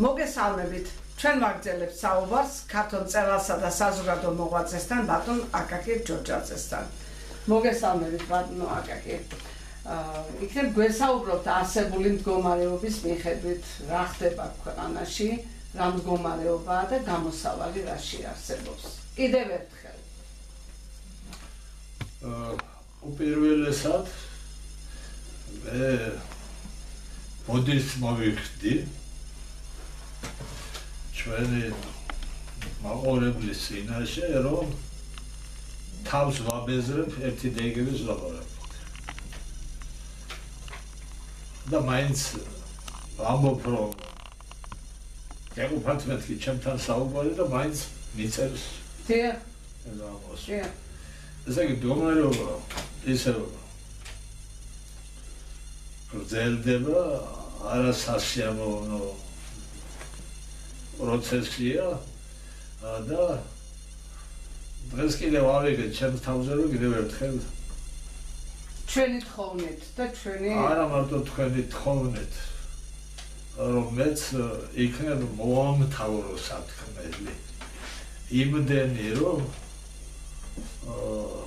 მოგესალმებით. ჩვენ ვაგრძელებთ საუბარს ქართულ წერალსა და საზოგადო მოღვაწესთან ბატონ აკაკი ჯორჯაძესთან. მოგესალმებით ბატონო აკაკი. აა იქნებ გვესაუბროთ არსებული მდგომარეობის მიხედვით, რა ხდება ქვეყანაში, რა მდგომარეობაა და გამოსავალი რაში არსებობს. კიდევ ერთხელ. აა უპირველესად მე მოდის მოვიხდი ჩვენი მაყურებლის წინაშე რომ თავს ვაბეზრებ ერთი დეგების ლაბორატორია და მაინც ამბობ რომ გეუბნათ მეთქი ჩემთან საუბარი და მაინც მიწერს. დიახ. ეს ამბობს დიახ. ესე იგი დომერობა ისე გრძელდება არასასიამოვნო პროცესია. და დღეს კიდევ ავიღეთ ჩემს თავზე რომ კიდევ ერთხელ. ჩვენი თხოვნით და ჩვენი არა მარტო თქვენი თხოვნით რომ მეც იქნებ მომთავრო სათქმელი იმდენი რომ აა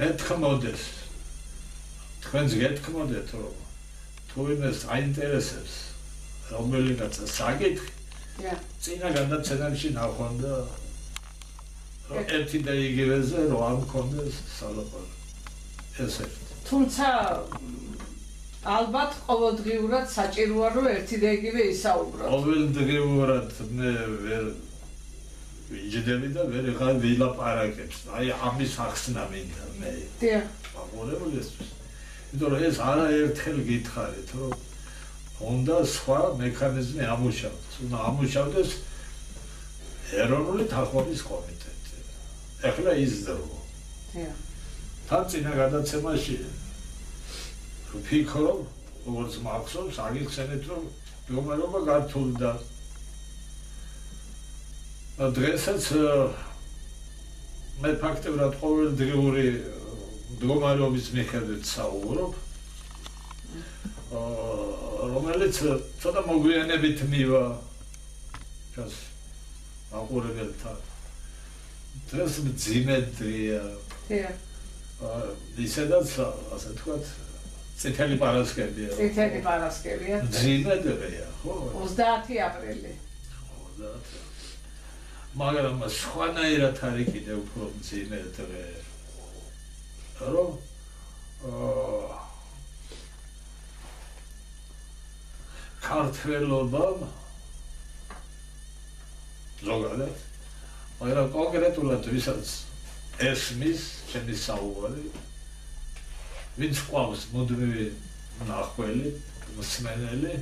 მე თქმოდეს თქვენს გეთქმოდეთ რომ თუ იმეს აინტერესებს რომელიღაცა საკითხი. Ja. წინა გადაცემაში ნახონ და ერთი და იგივეზე რომ არ მქონდეს სალაპარაკო. ესე. თუმცა ალბათ ყოველდღიურად საჭიროა რომ ერთი და იგივე ისაუბროთ. ყოველდღიურად მე ვერ ვიჯდები და ვერ ხარ ვილაპარაკებს. აი ამის ახსნა მინდა მე. დიახ. ეს. იმიტომ რომ ეს არაერთხელ გითხარით რომ უნდა სხვა მექანიზმი ამუშავდეს. უნდა ამუშავდეს ეროვნული თანხმობის კომიტეტი. ეხლა ის დრო. დიახ. თან წინა გადაცემაში ვფიქრობ, როგორც მაქსობს, აგიხსენეთ, რომ მდგომარეობა გართულდა. დღესაც მე ფაქტობრივად ყოველდღიური მდგომარეობის მიხედვით საუბრობ. რომელიც ცოტა მოგვიანებით მივა. ჩას აყურებელთა დღეს ძიმედრია დიახ ისედაც ასე თქვათ წითელი პარასკევია წითელი პარასკევია ძიმედრია ხო? 30 აპრილი. 30 მაგრამ სხვანაირად არის კიდევ უფრო ძიმედრე რომ აა ქართველობამ ზოგადად? მაგრამ კონკრეტულად ვისაც ესმის ჩემი საუბარი ვინც ყავს მოდმევი ნახველი მსმენელი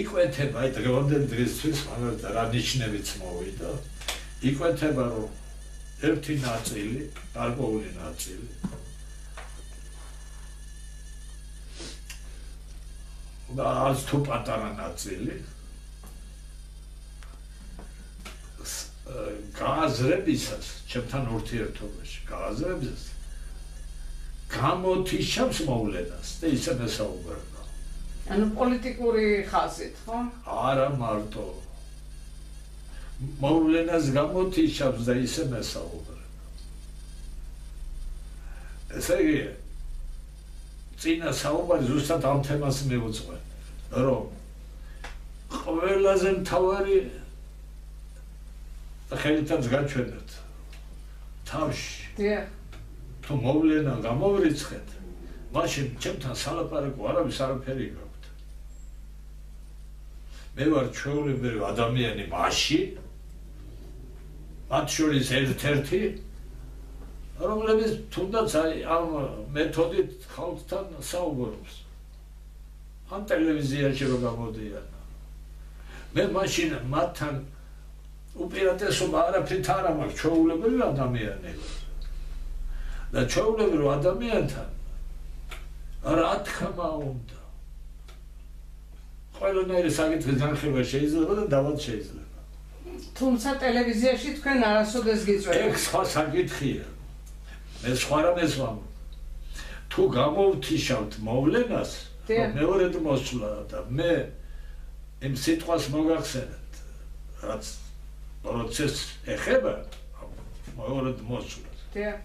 იკვეთება აი დღევანდელ დღესთვის მაგრამ რა ნიშნებიც მოვიდა იკვეთება რომ ერთი ნაწილი გარკვეული ნაწილი და არც თუ პატარა ნაწილი. გააზრებისას ჩემთან ურთიერთობაში გააზრებისას გამოთიშავს მოვლენას და ისე მესაუბრება ანუ პოლიტიკური ხაზით ხო? არა მარტო. მოვლენას გამოთიშავს და ისე მესაუბრება ესე იგი წინა საუბარი ზუსტად ამ თემას მეუძღვე რომ ყველაზე მთავარი ხელითაც გაჩვენოთ თავში. დიახ თუ მოვლენა გამოვრიცხეთ მაშინ ჩემთან სალაპარაკო არავის არაფერი გაქვთ. მე ვარ ჩვეულებრივი ადამიანი მაშინ მათ შორის ერთ-ერთი რომლებიც თუნდაც ამ მეთოდით ხალხთან საუბრობს. ამ ტელევიზიაში რო გამოდიან. მე მაშინ მათთან უპირატესობა არაფრით არ მაქვს ჩაულებრივ ადამიანებს. და ჩაულებრივ ადამიანთან რა თქმა უნდა. ყველანაირი საკითხი განხილვა შეიძლება და დავალ შეიძლება. თუმცა ტელევიზიაში თქვენ არასოდეს გიწვევთ. ეგ სხვა საკითხია. მე სხვა რამეს ვამ თუ გამოვთიშავთ მოვლენას მეორედ მოსვლა და მე იმ სიტყვას მოგახსენეთ რაც პროცესს ეხება მეორედ მოსვლა და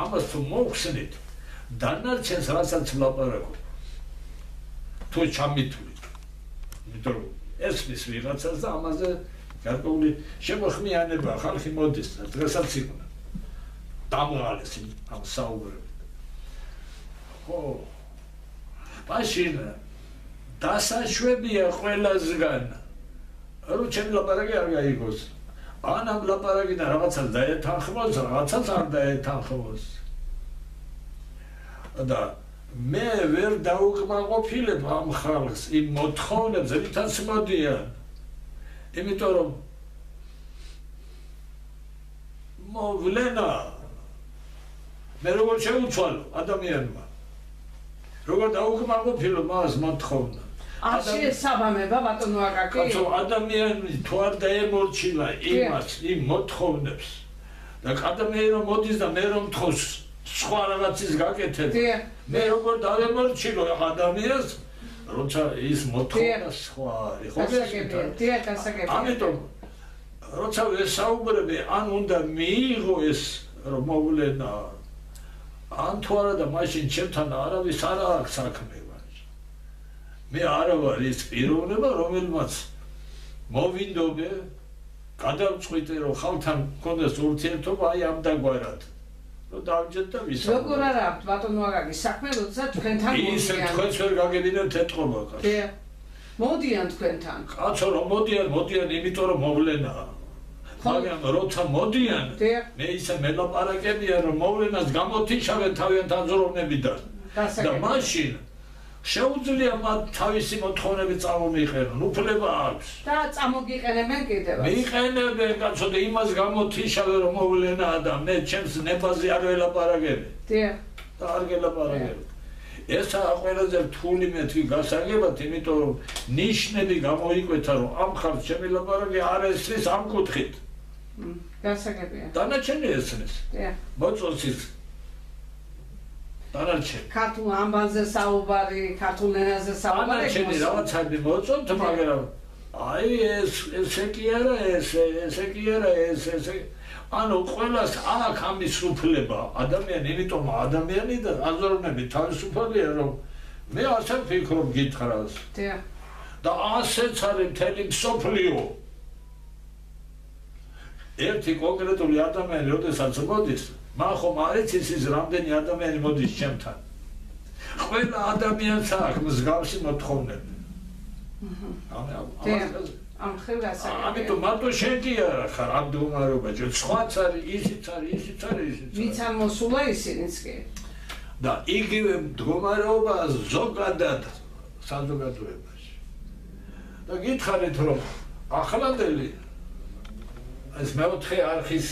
ამას თუ მოხსნით დანარჩენს რასაც ვლაპარაკობ. თუ ჩამითვლით. იმიტომ ეს ის ვიღაცას და ამაზე გარკვეული შემოხმიანება ხალხი მოდის დღესაც იქნა დამღალეს ამ საუბრები ხო მაშინ დასაშვებია ყველასგან. რო ჩემი ლაპარაკი არ გაიგოს. ან ამ ლაპარაკიდან რაღაცა დაეთანხმოს რაღაცა არ დაეთანხმოს. და მე ვერ დაუკმაყოფილებ ამ ხალხს იმ მოთხოვნებს რითაც მოდიან. იმიტომ რომ მოვლენა მე როგორ შევუცვალო ადამიანმა? როგორ დაუკმაყოფილო მას მოთხოვნა ასე საბამება ბატონო აკაკი კაცო ადამიანი თუ არ დაემორჩილა იმას იმ მოთხოვნებს და ადამიანი რომ მოდის და მე რომ თხოვს სხვა რაღაცის გაკეთებ მე როგორ დავემორჩილო ადამიანს როცა ის მოთხოვნა სხვა არის ხო? გასაგებია ამიტომ როცა ვესაუბრები ან უნდა მიიღო ეს რომ მოვლენა ან თუ არა და მაშინ ჩემთან არავის არ აქვს საქმე მე არა ვარ ის პიროვნება რომელმაც მოვინდობე გადავწყვიტე რომ ხალხთან მქონდეს ურთიერთობა აი ამ დაგვარად. რომ დავჯეთ და ვისა როგორ არა აქვს ბატონო აგაგი საქმე როდესაც თქვენთან მოდიან ისე თქვენს ვერ გაგებინებთ ეთყობა ხა მოდიან თქვენთან. კაცო რომ მოდიან მოდიან იმიტომ რომ მოვლენაა მაგრამ როცა მოდიან მე ისე მელაპარაკებიან რომ მოვლენას გამოთიშავენ თავიანთ აზროვნებიდან და მაშინ შეუძლია მათ თავისი მოთხოვნები წამომიყენონ, უფლება აქვს. და წამოგიყენებენ კიდევ. მიიყენებენ, კაცო, და იმას გამოთიშავე რომ მოვლენა და მე ჩემს ნებაზე არ ველაპარაკები. დიახ. და არ გელაპარაკები. ესაა ყველაზე რთული მეთქი გასაგებად, იმიტომ რომ ნიშნები გამოიკვეთა რომ ამ ხალხს ჩემი ლაპარაკი არ ესწრის ამ კუთხით. გასაგებია. დანარჩენი ესწრის. დიახ. მოწონს დანარჩენი ქართულ ამბანზე საუბარი, ქართულ ენაზე საუბარი. დანარჩენი რაღაცები მოწონთ, მაგრამ აი ეს ესე კი არა, ეს ესე კი არა, ეს ესე ანუ ყოველას აქ ამის უფლება ადამიანი, იმიტომ ადამიანი და აზროვნები თავისუფალია, რომ მე ასე ვფიქრობ გითხრას. დიახ. და ასეც არის მთელი სოფლიო. ერთი კონკრეტული ადამიანი, როდესაც მოდის, მან ხომ არ იცის ის რამდენი ადამიანი მოდის ჩემთან? ყველა ადამიანს აქვს მსგავსი მოთხოვნები. აჰა. ამ ხელას ამიტომ მარტო შენ კი არა ხარ ამ მდგომარეობაში სხვაც არის ისიც არის ისიც არის ისიც ვიც არ მოსულა ისინიც კი. და იგივე მდგომარეობა ზოგადად საზოგადოებაში. და გითხარით რომ ახლანდელი ეს მეოთხე არქის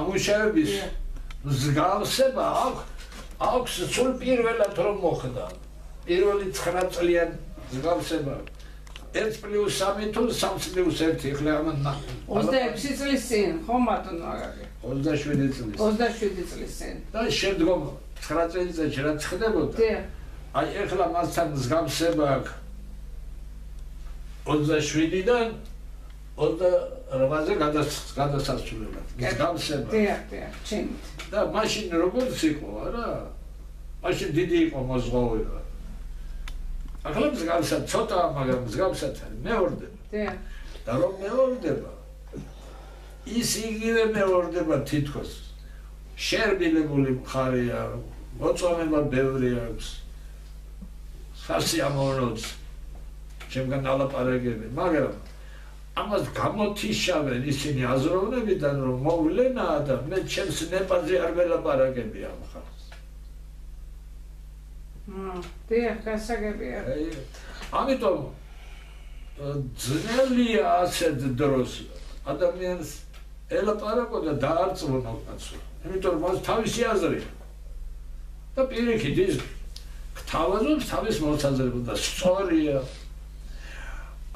ამუშავების მსგავსება აქვს აქვს სულ პირველად რომ მოხდა. პირველი 9 წლიან მსგავსება. 1+3 თუ 3+1 ეხლა ამან 26 წლის წინ ხომ ბატონო აგარი 27 წლის. 27 წლის წინ. და შემდგომ 9 წელიწადში რაც ხდებოდა? აი ეხლა მასთან მსგავსება აქვს 27-დან 28-ზე გადასასწრებად. გასცემა. დიახ, დიახ, ჩემ. და მაშინ როგორც იყო, არა? მაშინ დიდი იყო მოზღოვება. ახლა მსგავსად ცოტა, მაგრამ მსგავსად არის მეორდება. დიახ. და რომ მეორდება. ის იგივე მეორდება თითქოს. შერბილებული მხარეა, მოწონება ბევრი აქვს. სასიამოვნოც. ჩემგან ალაპარაკები, მაგრამ ამას გამოთიშავენ ისინი აზროვნებიდან რომ მოვლენა და მე ჩემს ნეპალზე არ ველაპარაკები ამ ხალხს. მ, დიახ, გასაგებია. ამიტომ ძნელია ასეთ დროს ადამიანს ელაპარაკო და დაარწმუნო კაცო. იმიტომ რომ მას თავისი აზრი და პირიქით ის თავაზობს თავის მოსაზრებას და სწორია.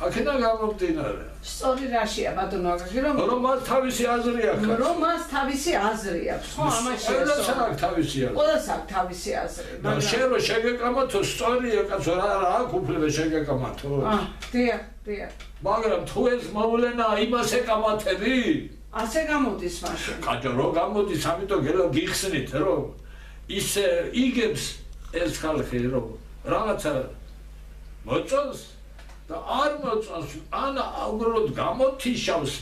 აქედან გამომდინარე. სწორი რაშია ბატონო აკაკი რომ რომ მას თავისი აზრი აქვს. რომ მას თავისი აზრი აქვს ხო ამაში ეს აქვს თავისი აზრი. ყველას აქვს თავისი აზრი და შენ რო შეგეკამათო სწორია კაცო რა რა აქვს უფლება შეგეკამათო. აა დიახ დიახ მაგრამ თუ ეს მოვლენა იმას ეკამათები ასე გამოდის მაშინ კაჭო რო გამოდის ამიტომ გელო გიხსნით რომ ისე იგებს ეს ხალხი რომ რაღაცა მოწონს და არ მოწონს ან უბრალოდ გამოთიშავს.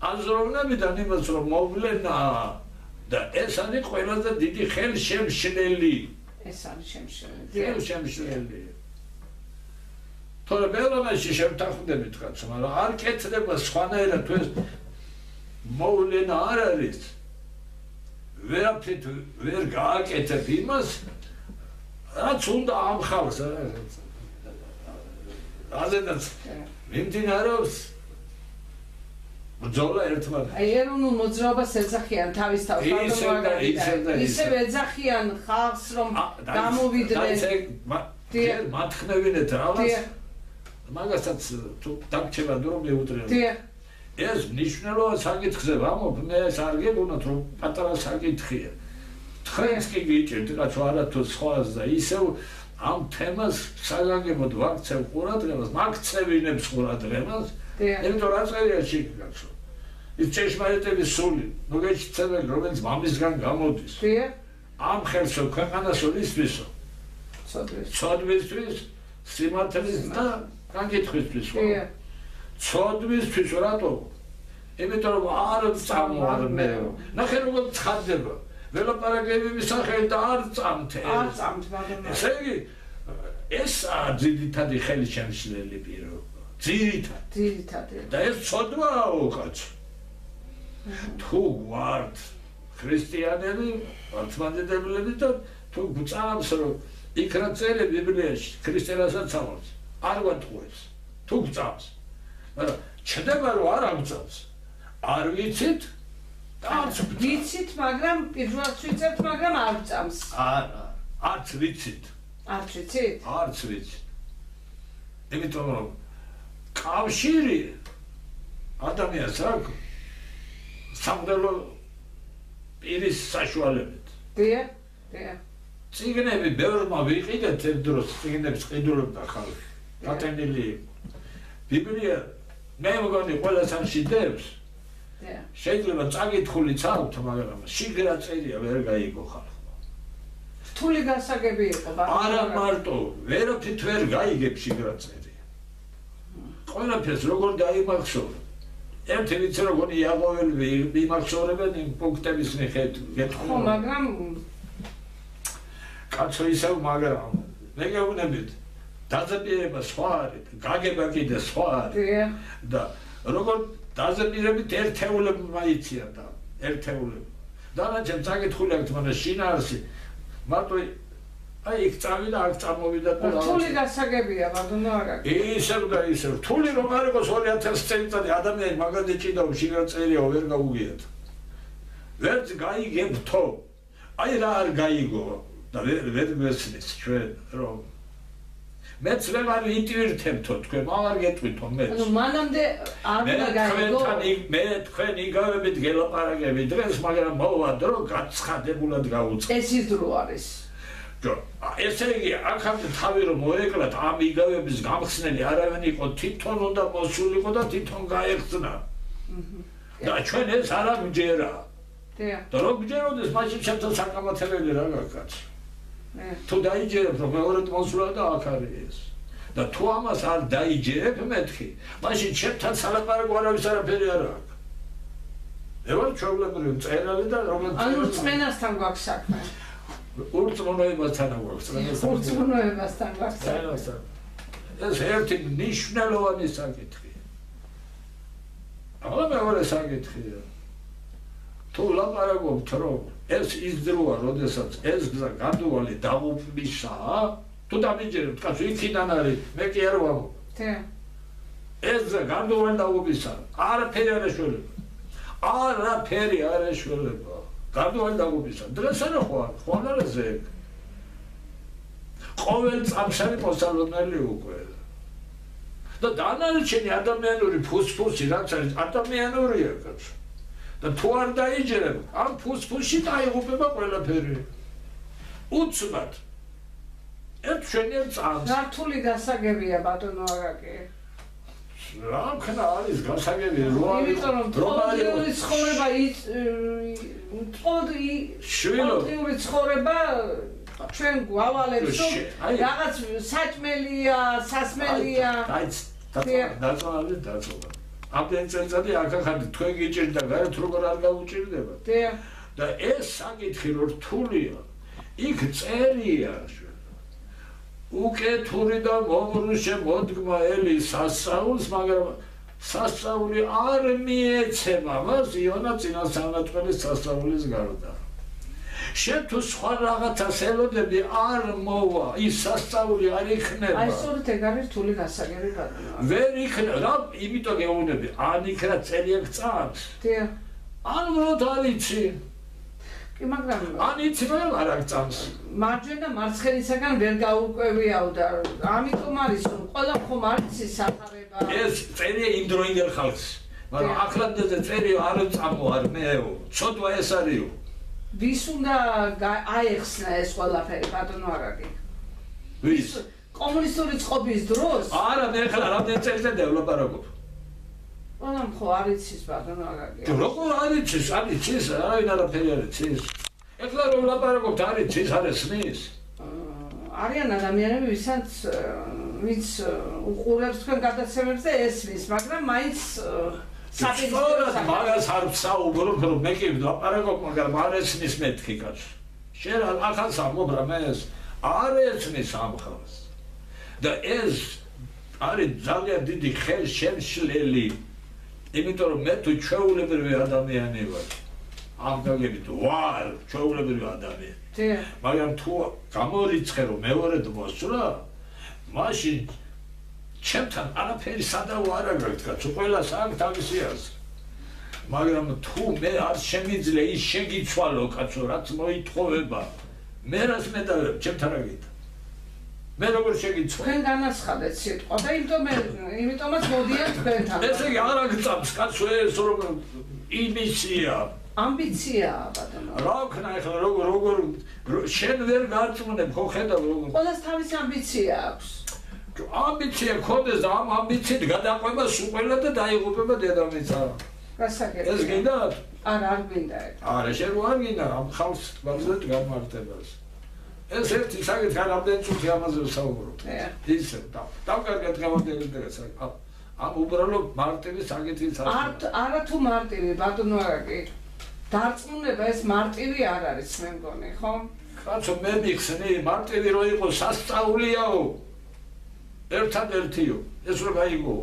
აზროვნებიდან იმას რომ მოვლენა და ეს არის ყველაზე დიდი ხელშემშლელი ეს არის შემშლელი ხელშემშლელი თორე ბელამაში შევთანხმდებით კაცო მაგრამ არ კეთდება სხვანაირად თუ ეს მოვლენა არ არის ვერაფრით ვერ გააკეთებ იმას რაც უნდა ამ ხალხს აზედაც მიმდინარეობს ბძოლა ერთმანეთს აი ეროვნულ მოძრაობას ეძახიან თავის თავს ბატონო ისევ ეძახიან ხალხს რომ გამოვიდნენ. დიახ. მათხნევინეთ რაღაც მაგასაც თუ დაგჩება დრო დიახ. ეს ნიშნულოვან საკითხზე ვამობ მე ეს არ გეგონათ რომ პატარა საკითხია. თქვენს კი გიჭირთ რა თუ არა თუ სხვას და ისევ ამ თემას საგანგებოდ ვაქცევ ყურადღებას, მაქცევინებს ყურადღებას. იმიტომ რა წერია შეგაცო. ის ჩეშმარიტების სული, მოგეჩცებელი, რომელიც მამისგან გამოდის. დიახ. ამ ხელსო ქვეყანას ოლისთვისო. ცოდვის. ცოდვისთვის, სიმართლის და განგეთხვისთვის. დიახ. ცოდვისთვის რატო? იმიტომ რომ არ წამოარმეო. ნახე როგორ ცხადდება. ველაპარაკებების სახელით და არ წამთ ეს. არ წამთ, მაგრამ ესე იგი ეს ძირითადი ხელშემშლელი პირო. ძირითადი. ძირითადი. და ეს ცოდვაო კაცო. თუ ვართ ქრისტიანები, მართლმადიდებლები და თუ გწამს რომ იქ რა წერე ბიბლიაში ქრისტიანასაც ამბობს. არ ვატყუებს. თუ გწამს. მაგრამ ჩდება რომ არ აღწამს. არ ვიცით? არც ვიცით, მაგრამ პირველად ვიცით, მაგრამ არ წამს. არა, არც ვიცით. არც ვიცით? არც ვიცით. იმიტომ რომ კავშირი ადამიანს აქვს სამდელო პირის საშუალებით. დიახ, დიახ. ციგნები ბევრმა ვიყიდეთ ერთ დროს ციგნებს ყიდულობდა ხალხი. პატენილი ბიბლია მე მგონი ყველა სამშიდებს შეიძლება წაგითხულიც აქვთ, მაგრამ შიგრა წერია ვერ გაიგო ხალხო. რთული გასაგები იყო, ბატონო. არა მარტო, ვერაფრით ვერ გაიგებ შიგრა წერია. ყველაფერს როგორ დაიმახსოვრ? ერთი ვიცი როგორ იაღველი იმახსოვრებენ იმ პუნქტების მიხედვით. ხო, მაგრამ კაცო ისევ მაგრამ მე გეუბნებით დაძაბიერება სხვა არის, გაგება კიდე სხვა არის. და როგორ დაზებირებით ერთეულები მაიციან და ერთეულები. დანარჩენ წაკითხული აქვს მაგრამ შინაარსი მარტო აი იქ წავიდა აქ წამოვიდა და რთული გასაგებია ბატონო არაკი. ისევ და ისევ რთული რომ არ იყოს 2000 წელიწადი ადამიანი მაგაზე ჭიდა შიგა წერია ვერ გაუგიათ. ვერც გაიგებთო. აი რა არ გაიგო და ვერ ვერ მესმის ჩვენ რომ მეც ვერ არ ვიტვირთებთო თქვენ აღარ გეტყვითო მე ანუ მანამდე არ უნდა გაიგო მე თქვენ იგავებით გელაპარაკები დღეს მაგრამ მოვა დრო გაცხადებულად გაუწყე ეს ის დრო არის. ესე იგი აქამდე თავი რომ მოეკლათ ამ იგავების გამხსნელი არავინ იყო თვითონ უნდა მოსულიყო და თვითონ გაეხსნა. და ჩვენ ეს არ ამჯერა. და რომ გჯეროდეს მაშინ ჩემთან საკამათებელი რა გაკაც თუ დაიჯერებ რომ მეორე მოსულა და აქ არის ეს. და თუ ამას არ დაიჯერებ მეთქი მაშინ ჩემთან სალაპარაკო არავის არაფერი არ აქვს. ევა ჩვეულებრივი წერალი და რომელიც ანუ წმენასთან გვაქვს საქმე. ურწმუნოებასთან გვაქვს ურწმუნოებასთან გვაქვს ეს ერთი ნიშნულოვანი საკითხია ახლა მეორე საკითხია თუ ლაპარაკობთ რომ ეს ის დროა, როდესაც ეს გზა გადუვალი დაუფლისა, თუ დამიჯერებთ, კაცო, იქიდან არის, მე კი არ ვამო. თე. ეს გზა გადუვალი დაუფლისა, არაფერი არ ეშველება. არაფერი არ ეშველება. გადუვალი დაუფლისა. დღეს არა ხო, ხო არა ზე. ყოველ წამშარი პოსტალონელი უკვე. და დანარჩენი ადამიანური ფუსფუსი რაც არის ადამიანურია კაცო. და თუ არ დაიჯერებ, ამ ფუსფუსში დაიღუპება ყველაფერი. უცბად. ერთ შენიერ წამს. ნართული გასაგებია ბატონო აგაკი. რა ქნა არის გასაგები რო არის რომ თოლიური ცხოვრება ის თოლიური თოლიური ცხოვრება ჩვენ გვავალებს რომ რაღაც საჭმელია, სასმელია. დაიც დაწოლა დაწოლა. ამდენ წელიწადი აქ ახალი თქვენ გიჭირდა გარეთ როგორ არ გაუჭირდება. და ეს საკითხი რო რთულია, იქ წერია უკეთური და მომრუშე მოდგმა ელი სასწაულს, მაგრამ სასწაული არ მიეცემა მას იონა წინასწარმეტყველის სასწაულის გარდა. შენ თუ სხვა რაღაცას ელოდები არ მოვა, ის სასწაული არ იქნება. აი სწორედ ეგ არის რთული გასაგები ბატონო. ვერ იქნება, რა, იმიტომ გეუბნები, ან იქნება წერიაქ წამს. დიახ. ან მოდ არიცი. კი მაგრამ ან იცი რომ არ აღწამს მარჯვენა მარცხენისაგან ვერ გაუკვევიაო და ამიტომ არის რომ ყველა ხომ არის საფარება ეს წერია იმ დროინდელ ხალხს მაგრამ ახლანდაზე წერია არ წამო არ მეო ცოტა ეს არისო ვის უნდა აეხსნა ეს ყველაფერი ბატონო არაკი ვის კომუნისტური წყობის დროს არა მე ხლა რამდენი წელიწადია ვლაპარაკობ ყველამ ხო არ იცის ბატონო თუ როგორ არ იცის, არ იცის, არავინ არაფერი არ იცის. ეხლა რომ ლაპარაკობთ, არ იცის, არ ესმის. არიან ადამიანები, ვისაც ვინც უყურებს თქვენ გადაცემებს და ესმის, მაგრამ მაინც საბიზნესო მაგას არ საუბრობ, რომ მე კი ლაპარაკობ, მაგრამ არ ესმის მეთქი კაცო. შენ ახალ სამობ რა მე ეს არ ესმის ამ ხალხს. და ეს არის ძალიან დიდი ხელშემშლელი იმიტომ რომ მე თუ ჩვეულებრივი ადამიანი ვარ ამ გაგებით ვარ ჩვეულებრივი ადამიანი მაგრამ თუ გამორიცხე რომ მეორედ მოსვლა მაშინ ჩემთან არაფერი სადავო არ აქვს კაცო ყველა სამ თავისი არის მაგრამ თუ მე არ შემიძლია ის შეგიცვალო კაცო რაც მოითხოვება მე რას მეტავებ ჩემთან რა გითხრა მე როგორ შეგიცვა? თქვენ განაცხადეთ სიტყვა და იმიტომ მე იმიტომაც მოდიან თქვენთან. ესე იგი არ აღწამს კაცო ეს რომ იმისია. ამბიცია ბატონო. რა ქნა ახლა როგორ როგორ შენ ვერ გაწმუნებ ხო ხედავ როგორ? ყველას თავისი ამბიცია აქვს. ამბიცია ქონდეს და ამ ამბიციით გადაყვება სულ ყველა და დაიღუპება დედამიწა. გასაგებია. ეს გინდა? არა, არ გინდა. არა, შენ რო არ გინდა ამ ხალხს ბაზრად გამართებას. ეს ერთი საკითხი არ ამდენ წუთი ამაზე ვსაუბრობ. ისე და დავკარგეთ გამოდელი დღეს ამ ამ უბრალოდ მარტივი საკითხიც არის. არ არა თუ მარტივი ბატონო არაკი. დარწმუნება ეს მარტივი არ არის მე მგონი, ხო? კაცო მე მიხსნი მარტივი რო იყო სასწაულიაო. ერთადერთიო, ეს რო გაიგო.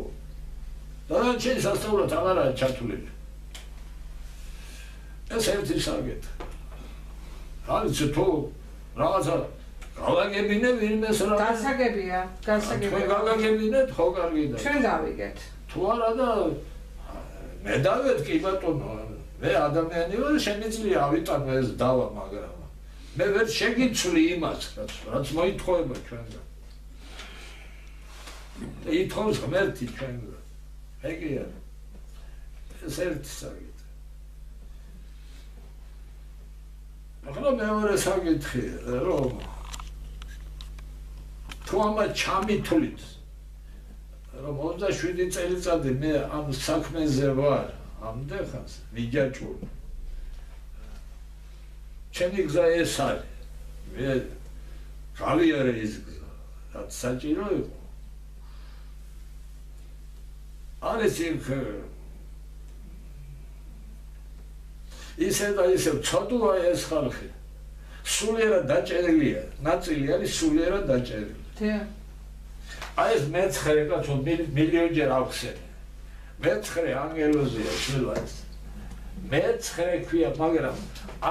და ჩვენ სასწაულად აღარა ჩათვლილი. ეს ერთი საკითხი. არის თუ რაღაცა გავაგებინე ვინმეს რა გასაგებია გასაგებია თქვენ გავაგებინეთ ხო კარგი და ჩვენ გავიგეთ თუ არა და მე დავეთ კი ბატონო მე ადამიანი ვარ შემიძლია ავიტანო ეს დავა მაგრამ მე ვერ შეგიცვლი იმას რაც მოითხოვება ჩვენგან ითხოვს ღმერთი ჩვენგან ეგია ეს ერთი საგი ახლა მეორე საკითხი რომ თუ ამა ჩამითulit რომ 27 წელიწადი მე ამ საქმეზე ვარ ამდე ხანს მიჯაჭვო ჩემი გზა ეს არის. მე გავიარე ის გზა რაც საჭირო იყო არის იქ ისე და ისე ცოტა ეს ხალხი სულიერად დაჭერილია ნაწილი არის სულიერად დაჭერილი. აი ეს მეცხრე კაცო მილიონჯერ აღხსენე მეცხრე ანგელოზია შვილას მეცხრე ქვია მაგრამ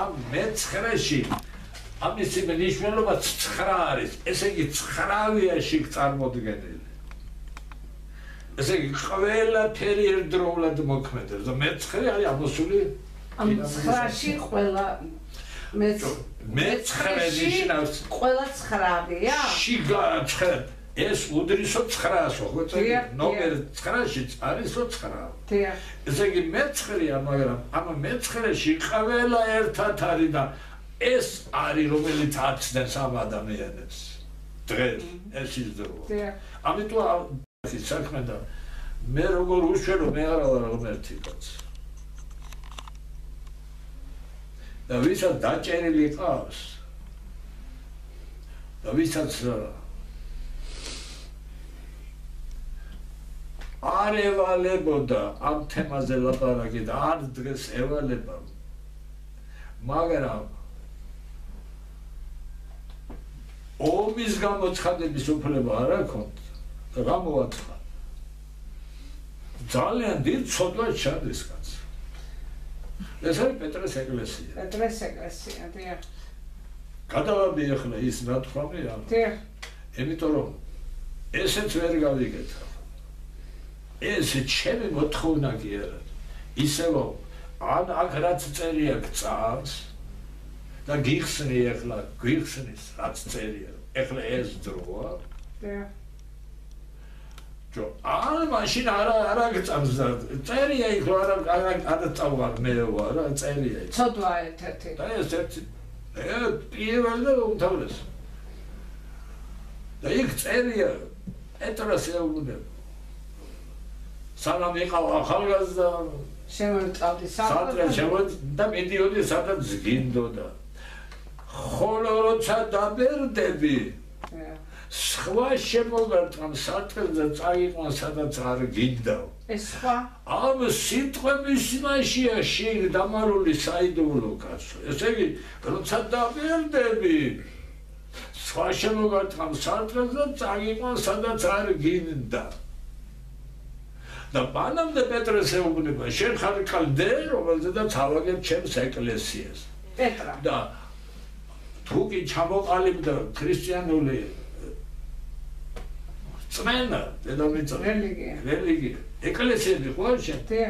ამ მეცხრეში ამის მნიშვნელობა 9 არის. ესე იგი 9-ვია შიგ წარმოდგენილი ესე იგი ყველა ფერი ერთდროულად მოქმედებს და მეცხრე არის ამოსული ამ ცხრაში ყველა მე მე ცხრე ნიშნავს ყველა ცხრაია შიგა ცხრე ეს უდრისო 900-ო, ხო წელი? ნომერ 9-შიც არისო 9. დიახ. ესე იგი მეცხრეა, მაგრამ ამ მეცხრეში ყველა ერთად არის და ეს არის რომელიც აცდენს ამ ადამიანებს. დღეს ეს ის დრო. დიახ. ამიტომ ის საქმე და მე როგორ უშველო მე არა ვარ ღმერთი კაც. და ვისაც დაჭერილი ყავს და ვისაც არ ევალებოდა ამ თემაზე ლაპარაკი და არ დღეს ევალება მაგრამ ომის გამოცხადების უფლება არ აქვს და გამოაცხა ძალიან დიდ ცოდვა ჩადის კაც ეს არის პეტრეს ეკლესია პეტრეს ეკლესია დიახ გადავაბი ახლა ის რა თქვა მე ამ დიახ იმიტომ რომ ესეც ვერ გავიგეთ ეს ჩემი მოთხოვნა კი არა. ისე რომ ან აქ რაც წერია გწავს და გიხსნი ახლა, გიხსნის რაც წერია. ახლა ეს დროა. და ჯო ან მაშინ არა არა გწავს და წერია იქ რა არა არა წავარ მე რა წერია იქ. ცოდვა ერთ-ერთი. და ეს ერთი ე პირველ და უმთავრეს. და იქ წერია ეტრას ეუბნება სანამ იყავ ახალგაზრდა შემოწავდი საათრე შემოწ და მიდიოდი სადაც გინდოდა ხოლო როცა დაბერდები სხვა შემოგარტყამ საათრეზე წაიყვან სადაც არ გინდა ეს სხვა? ამ სიტყვების სიმაშია შეგ დამარული საიდუმლო კაცო. ესე იგი როცა დაბერდები სხვა შემოგარტყამ საათრეზე წაიყვან სადაც არ გინდა. და ბანამდე პეტრეს ეუბნება შენ ხარ კალდე რომელზედაც ავაგებ ჩემს ეკლესიას. პეტრა. და თუ კი ჩამოყალიბდა ქრისტიანული წმენა დედამიწა რელიგია. რელიგია. ეკლესიები ხო შენ? დე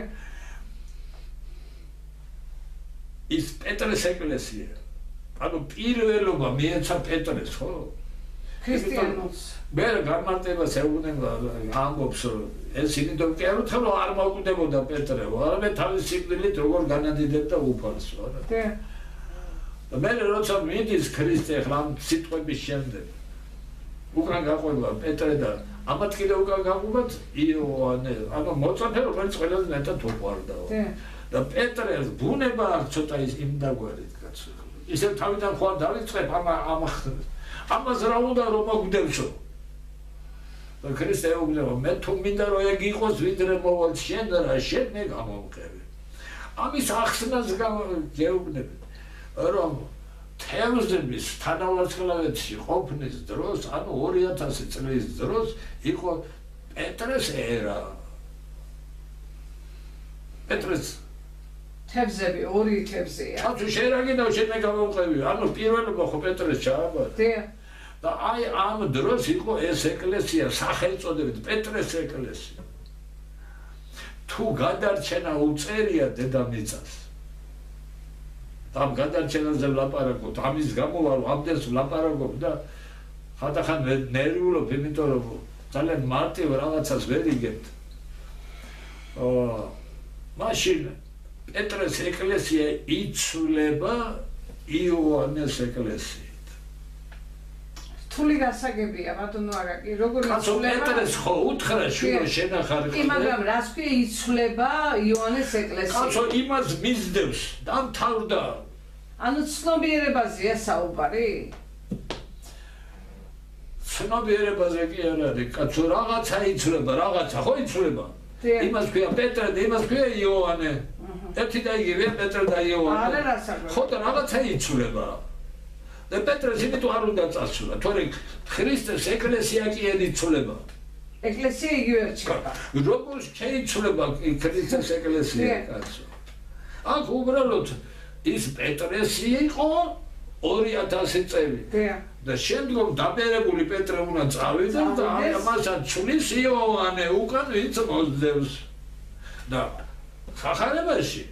ის პეტრეს ეკლესია. ანუ პირველობა მიეცა პეტრეს ხო? ქრისტიანულს მე გამარტებას ეუბნება ამბობს ეს იმიტომ კი არ უთხო არ მოგვდებოდა პეტრეო არამედ თავის სიკვდილით როგორ განადიდებდა უფალს არა და მე როცა მიდის ქრისტე ხლა სიტყვების შემდეგ უკან გაყვება პეტრე და ამათ კიდე უკან გაყვებათ იოანე ანუ მოწაფე რომელიც ყველაზე მეტად უყვარდაო და პეტრეს ბუნება არ ცოტა ის იმ დაგვერით კაცო ისე თავიდან ხო დავიწყებ ამ ამ ამას რა უნდა რომ მოგვდევსო და ქრისტე ეუბნება მე თუ მინდა რომ ეგ იყოს ვიდრე მოვალ შენ და რა შენ მე გამომყევი ამის ახსნას გამოგეუბნები რომ თემზების თანავარსკვლავედში ყოფნის დროს ანუ 2000 წლის დროს იყო პეტრეს ერა პეტრეს თევზები ორი თევზია. ჩათუ შენ რა გინდა შენ მე გამომყევი? ანუ პირველობა ხო პეტრეს ჩააბა. დიახ. და აი ამ დროს იყო ეს ეკლესია სახელწოდებით პეტრეს ეკლესია. თუ გადარჩენა უწერია დედამიწას. ამ გადარჩენაზე ლაპარაკობ, ამის გამო ვარ ამდენს ლაპარაკობ და ხათახან ნერვიულობ, იმიტომ რომ ძალიან მარტივ რაღაცას ვერ იგებთ. აა მაშინ პეტრეს ეკლესია იცვლება იოანეს ეკლესია. თული გასაგებია ბატონო არაკი როგორ იცვლება? კაცო ხო უთხრა შუა შენახარ კი მაგრამ რას კი იცვლება იოანეს ეკლესია? კაცო იმას მისდევს დამთავრდა ანუ ცნობიერებაზეა საუბარი? ცნობიერებაზე კი არ არის კაცო რაღაცა იცვლება რაღაცა ხო იცვლება? იმას ქვია პეტრე და იმას ქვია იოანე. ერთი და იგივე პეტრე და იოანე. არა რასაკვირველია ხო და რაღაცა იცვლება და პეტრეს იმიტომ არ უნდა წასულა, თორემ ქრისტეს ეკლესია კი ეცვლება. ეკლესია იგივე რჩება. როგორ შეიცვლება ქრისტეს ეკლესია, კაცო? აქ უბრალოდ ის პეტრესი იყო 2000 წელი. და შემდგომ დაბერებული პეტრე უნდა წავიდა და ამასაც ჩulis იოანე უკან ვინც მოსდევს. და ხახარებაში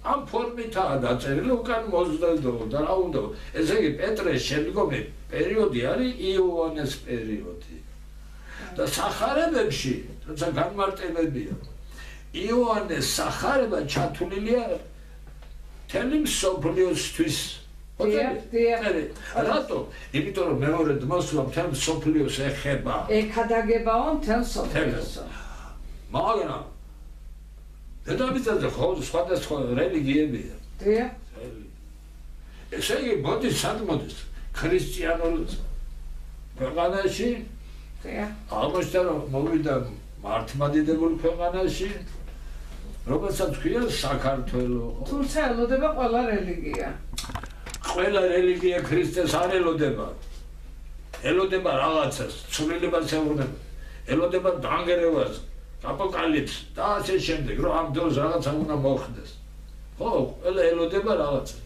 ამ ფორმითაა დაწერილი უკან მოძდელდო და რა უნდა ესე იგი პეტრეს შემდგომი პერიოდი არის იოანეს პერიოდი და სახარებებში, თუმცა განმარტებებია. იოანეს სახარება ჩათვლილია თემი სოფლიოსთვის. რატო? იმიტომ რომ მეორე დმოსვლა თემ სოფლიოს ეხება. ეხადაგებაო თემ სოფლიოს. მაგრამ დედამიწაზე ხო სხვადასხვა რელიგიებია. დია. ესე იგი მოდი სად მოდის? ქრისტიანულ ქვეყანაში? დია. აღმოჩნდა რომ მოვიდა მართლმადიდებულ ქვეყანაში. რომელსაც ქვია საქართველოს. თუმცა ელოდება ყველა რელიგია. ყველა რელიგია ქრისტეს არ ელოდება. ელოდება რაღაცას, ცვლილებას ელოდება. ელოდება დანგერევას, აპოკალიფს და ასე შემდეგ, რომ ამ დროს რაღაცა უნდა მოხდეს. ხო, ყველა ელოდება რაღაცა.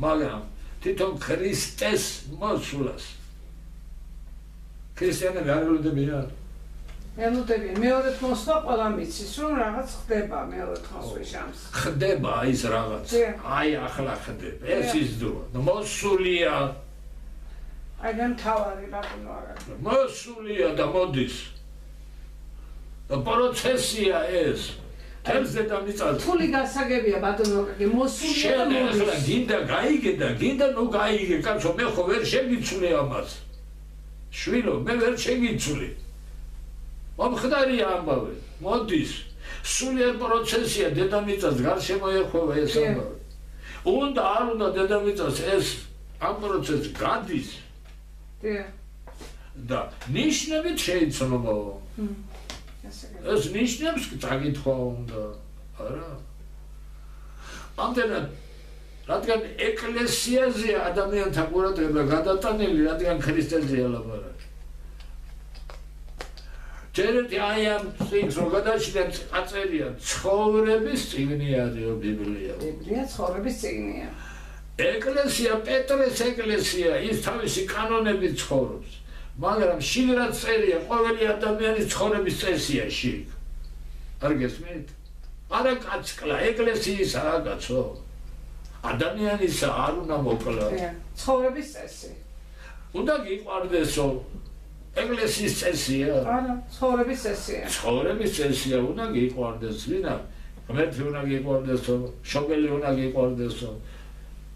მაგრამ თვითონ ქრისტეს მოსულას ქრისტიანები არ ელოდებიან. ელოდები მეორე თმოსვა ყველა მიცის რომ რაღაც ხდება მეორე თმოსვის ამს. ხდება ის რაღაც. აი ახლა ხდება. ეს ის დრო. მოსულია. აი გან თავარი ბატონო არა მოსულია და მოდის. და პროცესია ეს. თელზე და მიწა თული გასაგებია ბატონო კაკი მოსულია და მოდის ახლა გინდა გაიგე და გინდა ნუ გაიგე კაცო მე ხო ვერ შეგიცვლი ამას. შვილო მე ვერ შეგიცვლი მომხდარია ამბავი მოდის. სულიერ პროცესია დედამიწას გარშემო ეხება ეს ამბავი. უნდა არ უნდა დედამიწას ეს ამ პროცესი გადის. და ნიშნებით შეიძლება ეს ნიშნებს წაკითხვა უნდა არა? ამდენად რადგან ეკლესიაზე ადამიანთა ყურადღება გადატანილი რადგან ქრისტეზეა ლაბარაკი ჯერეთ აი ამ წიგნს რო გადაჭიდეთ აწერია ცხოვრების წიგნიადიო ბიბლია. ბიბლია ცხოვრების წიგნია. ეკლესია პეტრეს ეკლესია ის თავისი კანონებით ცხოვრობს მაგრამ შიგრად წერია ყოველი ადამიანის ცხოვრების წესია შიგ არ გესმით არა კაცკლა ეკლესიის არა კაცო ადამიანის არ უნდა მოკლა ცხოვრების წესი უნდა გიყვარდესო ეკლესიის წესია. არა, ცხოვრების წესია. ცხოვრების წესია, უნდა გიყვარდეს, ვინა? ღმერთი უნდა გიყვარდეს, შობელი უნდა გიყვარდეს.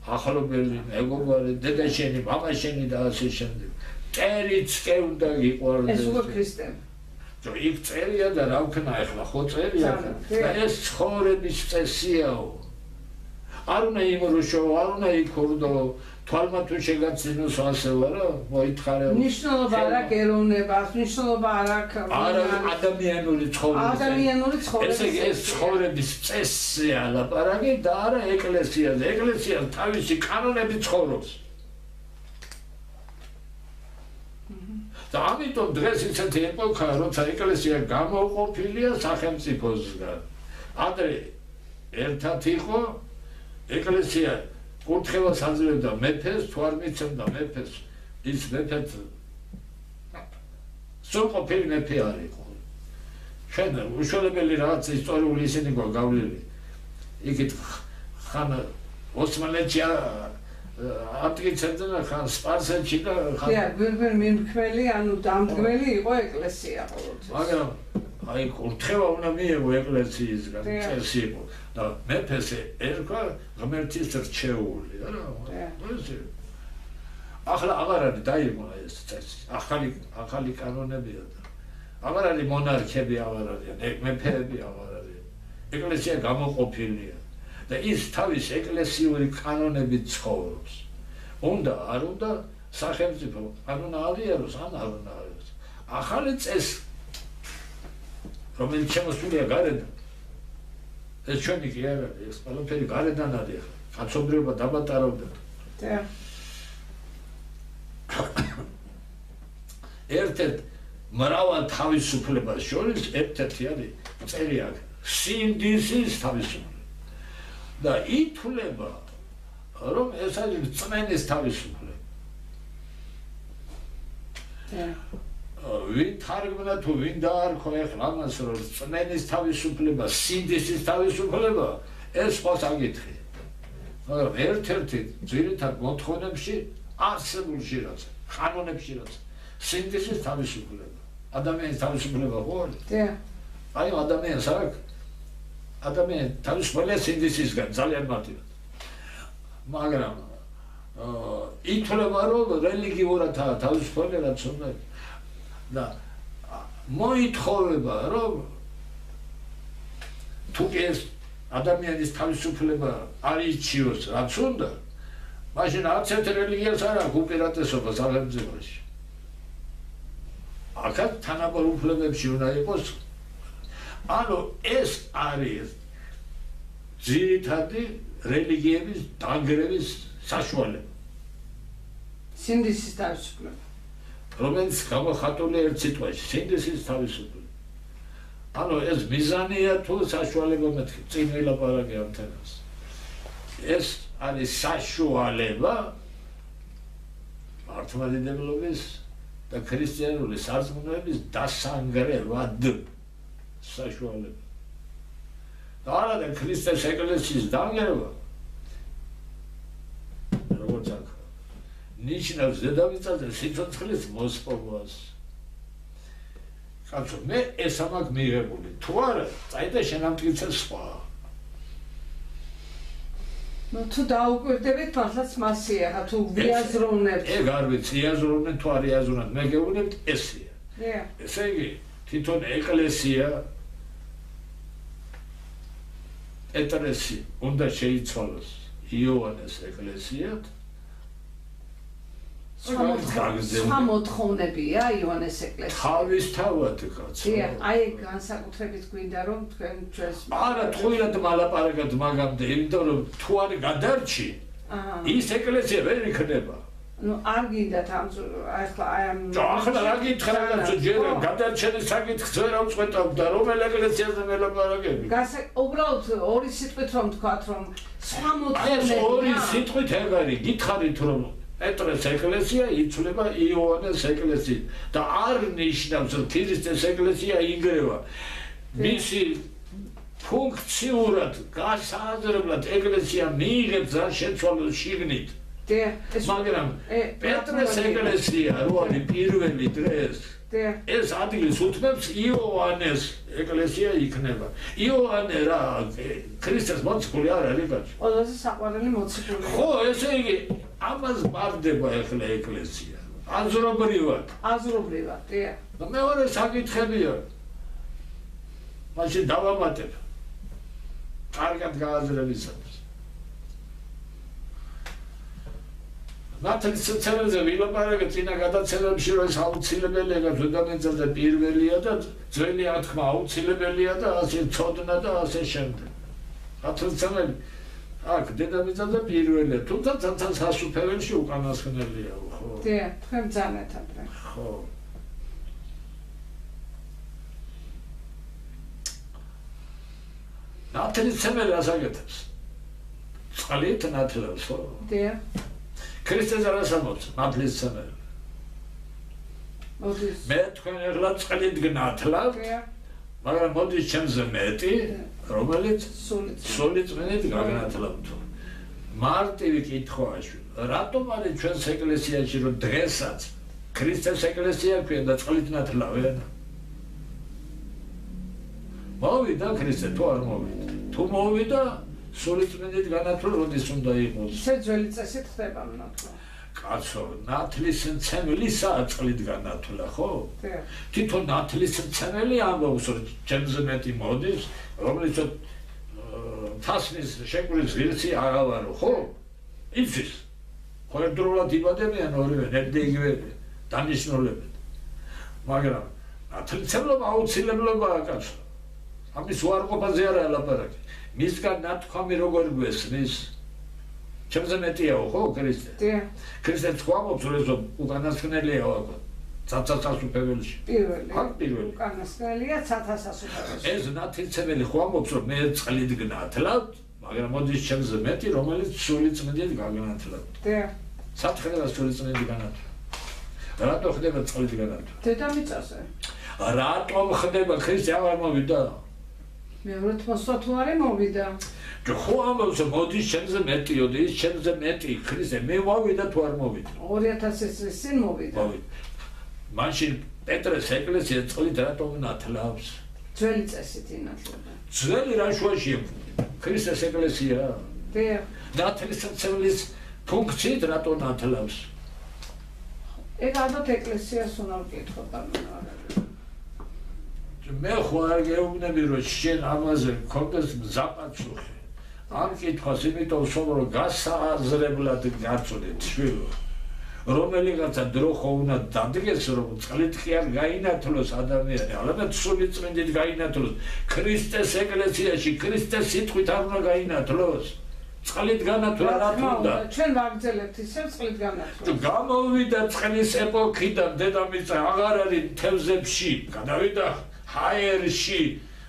ახალობელი, მეგობარი, დედაშენი, მამაშენი და ასე შემდეგ. წერიც კი უნდა გიყვარდეს. ეს უკვე ქრისტე. ჯო იქ წერია და რა ვქნა ახლა ხო წერია და ეს ცხოვრების წესიაო. არ უნდა იმრუშო, არ უნდა იქორდო, თვალმა თუ შეგაცინოს ასე ვარა მოითხარე. ნიშნულობა არა გეროვნებას ნიშნულობა არა არა ადამიანური ცხოვრება ადამიანური ცხოვრება ესე იგი ეს ცხოვრების წესია ლაპარაკი და არა ეკლესიაზე. ეკლესია თავისი კანონები ცხოვრობს და ამიტომ დღეს ისეთი ეპოქაა როცა ეკლესია გამოყოფილია სახელმწიფოსგან ადრე ერთად იყო ეკლესია კურთხევას აძლევდა მეფეს, თუ არ მიცემდა მეფეს, ის მეფეთ სულყოფილი მეფე არ იყო. ჩვენ უშუალებელი რაღაც ისტორიული ისინი გვაგავლილი. იქით ხან ოსმალეთში აფრიკაციდან ხან სპარსეთში და ხან დიახ, გვერდ მიმქმელი, ანუ დამდგმელი იყო ეკლესია ყოველთვის. მაგრამ აი კურთხევა უნდა მიიღო ეკლესიისგან, წესი იყო. და მეფეს ერქვა ღმერთის რჩეული, არა? ესე. ახლა აღარ არის დაიმოლა ეს წესი. ახალი ახალი კანონებია და აღარ არის მონარქები აღარ არის, მეფეები აღარ არის. ეკლესია გამოყოფილია და ის თავის ეკლესიური კანონებით ცხოვრობს. უნდა არ უნდა სახელმწიფო უნდა აღიაროს, ან არ უნდა აღიაროს. ახალი წესი რომელიც შემოსულია გარედან ეს ჩვენი კი არა ეს ყველაფერი გარედან არის ახლა კაცობრიობა დაბატარავდა და ერთ-ერთ მრავალ თავისუფლებას შორის ერთ-ერთი არის წელი აქვს სინდისის თავისუფლება და ითვლება რომ ეს არის წმენის თავისუფლება ვინ თარგმნა თუ ვინ დაარქვა ახლა ამას რომ წნენის თავისუფლება, სინდისის თავისუფლება ეს სხვა საკითხია. მაგრამ ერთ-ერთი ძირითად მოთხოვნებში არსებულში რაც, ხანონებში რაც სინდისის თავისუფლება. ადამიანის თავისუფლება ხო არის? დიახ. აი ადამიანს აქ ადამიანი თავისუფლია სინდისისგან ძალიან მარტივად. მაგრამ ითვლება რომ რელიგიურად თავისუფლება რაც უნდა და მოითხოვება რომ თუ ეს ადამიანის თავისუფლება არ იჩიოს რაც უნდა მაშინ არც ერთ რელიგიას არ აქვს უპირატესობა სახელმწიფოში. აქაც თანაბარ უფლებებში უნდა იყოს ანუ ეს არის ძირითადი რელიგიების დაგრევის საშუალება. სინდისის თავისუფლება. რომელიც გამოხატული ერთ სიტყვაში, სინდისის თავისუფლება. ანუ ეს მიზანია თუ საშუალება მეთქი, წინ ვილაპარაკე ამ თემას. ეს არის საშუალება მართლმადიდებლობის და ქრისტიანული საზღვრების დასანგრევად საშუალება. და არა და ქრისტეს ეკლესიის დანგრევა. როგორც აქ ნიშნავს დედამიწაზე სიცოცხლის მოსპოვას. კაცო, მე ეს ამაკ მიღებული. თუ არა, წაიდა შენამტკიცე სხვა. ну თუ დაუკვირდებით მართლაც მასია ხა თუ ვიაზროვნებთ ეგ არ ვიცი იაზროვნენ თუ არ იაზროვნებთ მე გეუბნებთ ესია ესე იგი თვითონ ეკლესია ეტრესი უნდა შეიცვალოს იოანეს ეკლესიად სხვა მოთხოვნებია იოანეს ეკლესია. თავის თავად კაცო დიახ აი განსაკუთრებით გვინდა რომ თქვენ ჩვენს არა თქუილად მალაპარაკეთ მაგამდე იმიტომ რომ თუ არ გადარჩი ის ეკლესია ვერ იქნება ну არ გინდათ ამ ახლა აი ამ ახლა რა გითხრა კაცო ჯერ გადარჩენის საკითხს ვერ ამწყვეტავ და რომელ ეკლესიაზე მელაპარაკები გასა უბრალოდ ორი სიტყვით რომ თქვათ რომ სხვა მოთხოვნებია ორი სიტყვით ეგ არის გითხარით რომ პეტრეს ეკლესია იცვლება იოანეს ეკლესიით და არ ნიშნავს რომ ქრისტეს ეკლესია იგრევა მისი ფუნქციურად გასააზრებლად ეკლესია მიიღებს რა შეცვალოს შიგნით მაგრამ პეტრეს ეკლესია რო არის პირველი დღეს ეს ადგილი უთმებს იოანეს ეკლესია იქნება. იოანე რა ქრისტეს მოციქული არ არის ბაჭი ყველაზე საყვარელი მოციქული. ხო ესე იგი ამას მარდება ახლა ეკლესია. აზრობრივად. აზრობრივად დიახ და მეორე საკითხებია. მაშინ დავამატებ. კარგად გააზრებისათვის ნათლის ცერებზე ვილაპარაკე წინა გადაცემებში რომ ეს აუცილებელია ზედამიწაზე პირველია და ძველი ათქმა აუცილებელია და ასე ცოდნა და ასე შემდეგ. ცერები აქ დედამიწაზე პირველია, თუმცა ძალიან სასუფეველში უკანასკნელია, ხო? დიახ, თქვენ ძანეთად რა. ხო. ნათლის ცერები ასაკეთებს. წყლით ნათლებს, ხო? დიახ. ქრისტეს არ ასამბობს მაფლის ცემელი მოდის მე თქვენ ახლა წყლით გნათლავ მაგრამ მოდის ჩემზე მეტი რომელიც სული წმენით გაგნათლავთ მარტივი კითხვაა რატომ არის ჩვენს ეკლესიაში რომ დღესაც ქრისტეს ეკლესია ქვია და წყლით ნათლავენ? მოვიდა ქრისტე თუ არ მოვიდა? თუ მოვიდა სულიწმინდით განათლო როდის უნდა იყოს? ისე ძველი წესით ხდება ნათლა. კაცო, ნათლის მცემლისა წყლით განათლა, ხო? თვითონ ნათლის მცემელი ამბობს, რომ ჩემზე მეტი მოდის, რომელიც თასნის შეკვრის ღირსი აღავარო, ხო? იცის. ხო ერთდროულად იბადებიან ორივე, ნებდეგივე დანიშნულებად. მაგრამ ნათლისმცემლობა აუცილებლობაა კაცო. ამის უარყოფაზე არა ლაპარაკი. მისგან ნათქვამი როგორ გვესმის? ჩემზე მეტია ხო ქრისტე? დიახ. ქრისტე თქვამობს რომ ეს უკანასკნელია ხო? ცაცაცასუფეველში. პირველი. ხო პირველი. უკანასკნელია ცაცაცასუფეველში. ეს ნათლიცებელი ხვამობს რომ მე წყლით გნათლავ, მაგრამ მოდის ჩემზე მეტი რომელიც სული წმენდით გაგნათლავ. დიახ. სათხელა სული წმენდით განათლავ. რატო ხდება წყლით განათლავ? დედამიწაზე. რატომ ხდება ქრისტე აღარ მოვიდა? მეორე თმოსვა თუ არის მოვიდა. ხო ამბობს მოდის ჩემზე მეტიოდი, ჩემზე მეტი ქრისტე მე მოვიდა თუ არ მოვიდა? 2000 წლის წინ მოვიდა. მოვიდა. მაშინ პეტრეს ეკლესია წყლით რატომ ნათლავს? ძველი წესით ინათლება. ძველი რა შუაში ქრისტეს ეკლესია? დიახ. ნათლისმცემლის ფუნქციით რატო ნათლავს? ეგ ალბათ ეკლესიას უნდა ვკითხო კანონად. მე ხო არ გეუბნები რომ შენ ამაზე კონდეს ზაპაცუხი. ამ კითხვას იმიტომ რომ რომ გასააზრებლად გაწოდეთ შვილო. რომელიღაცა დრო ხო უნდა დადგეს რომ წყლით კი არ გაინათლოს ადამიანი, ალბათ სული წმინდით გაინათლოს. ქრისტეს ეკლესიაში ქრისტეს სიტყვით არ უნდა გაინათლოს. წყლით განათლა რა თქმა ჩვენ ვაგრძელებთ ისე წყლით განათლა გამოვიდა წყლის ეპოქიდან დედამიწა აღარ არის თევზებში გადავიდა ჰაერში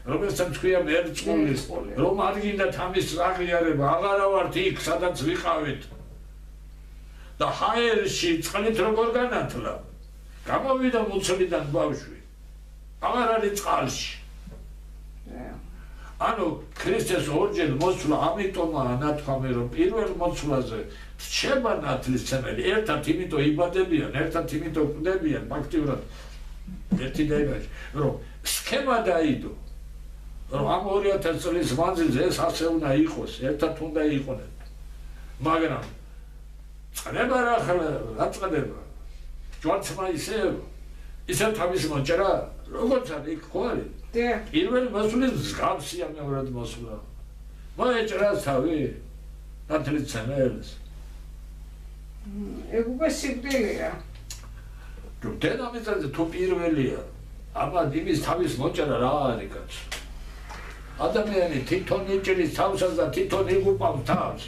რომელსაც თქვია მერწყული რომ არ გინდა თამის აღიარება აღარა ვართ იქ სადაც ვიყავით. და ჰაერში წყლით როგორ განათლა? გამოვიდა მუცლიდან ბავშვი. აღარ არის წყალში. ანუ ქრისტეს ორჯერ მოსვლა ამიტომაა ნათქვამი რომ პირველ მოსვლაზე რჩება ნათლისმცემელი ერთად იმიტომ იბადებიან ერთად იმიტომ კვდებიან ფაქტიურად ერთი და იმაში რომ სქემა დაიდო. რომ ამ 2000 წლის მანძილზე ეს ასე უნდა იყოს ერთად უნდა იყონენ მაგრამ წნება რა ხლა რა წნება ჯვარცმა ისე ისე თავის მოჭრა როგორც არის იქ ხო არის? პირველი მოსული ზგავსია მეორად მოსულა. მოეჭრა თავი ნათლით ცემელს. ეგ უკვე სიკვდილია. თუ დედამიწაზე თუ პირველია, აბა იმის თავის მოჭრა რა არის კაც? ადამიანი თვითონ იჭრის თავსას და თვითონ იგუპავს თავს.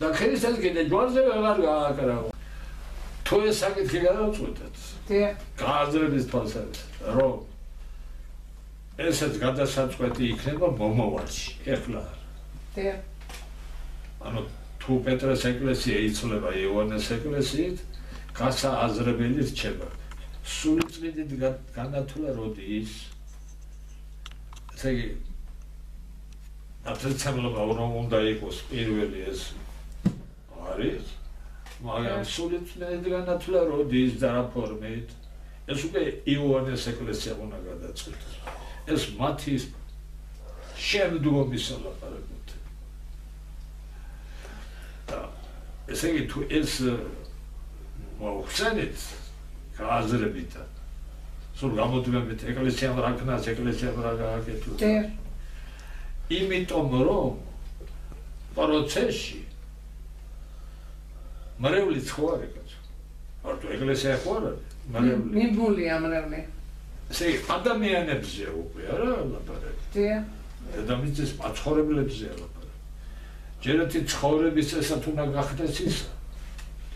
და ქრისტეს კიდე ჯვარზე აღარ გააკრავ. თუ ეს საკითხი გადავწყვეტეთ. გააზრების თვალსაზრისით, რომ ესეც გადასაწყვეტი იქნება მომავალში. ეხლა. დე. ანუ თუ პეტრეს ეკლესია იცვლება იოანეს ეკლესიით, გასააზრებელი რჩება. სულიწმიდით განათვლა როდის? ესე იგი აფეთცებლობა რომ უნდა იყოს პირველი ეს არის მაგრამ სულიწმიდით განათვლა როდის და რა ფორმით? ეს უკვე იოანეს ეკლესია უნდა გადაწყვეტოს. ეს მათი შემდგომი სალაპარაკოთ. და ესე იგი თუ ეს მოხსენეთ გააზრებით სულ გამოდგებით ეკლესიამ რა ქნას ეკლესიამ რა გააკეთო. დე იმიტომ რომ პროცესში მარეული ხო არის კაცო. არდო ეკლესია ხო არის? მარეული. მიმულია მარეული. ესე ადამიანებზე უკვე არა ლაპარაკი. დიახ. ადამიანის მაცხოვრებლებზე ლაპარაკი. ჯერეთი ცხოვრების წესად უნდა გახდეს ის.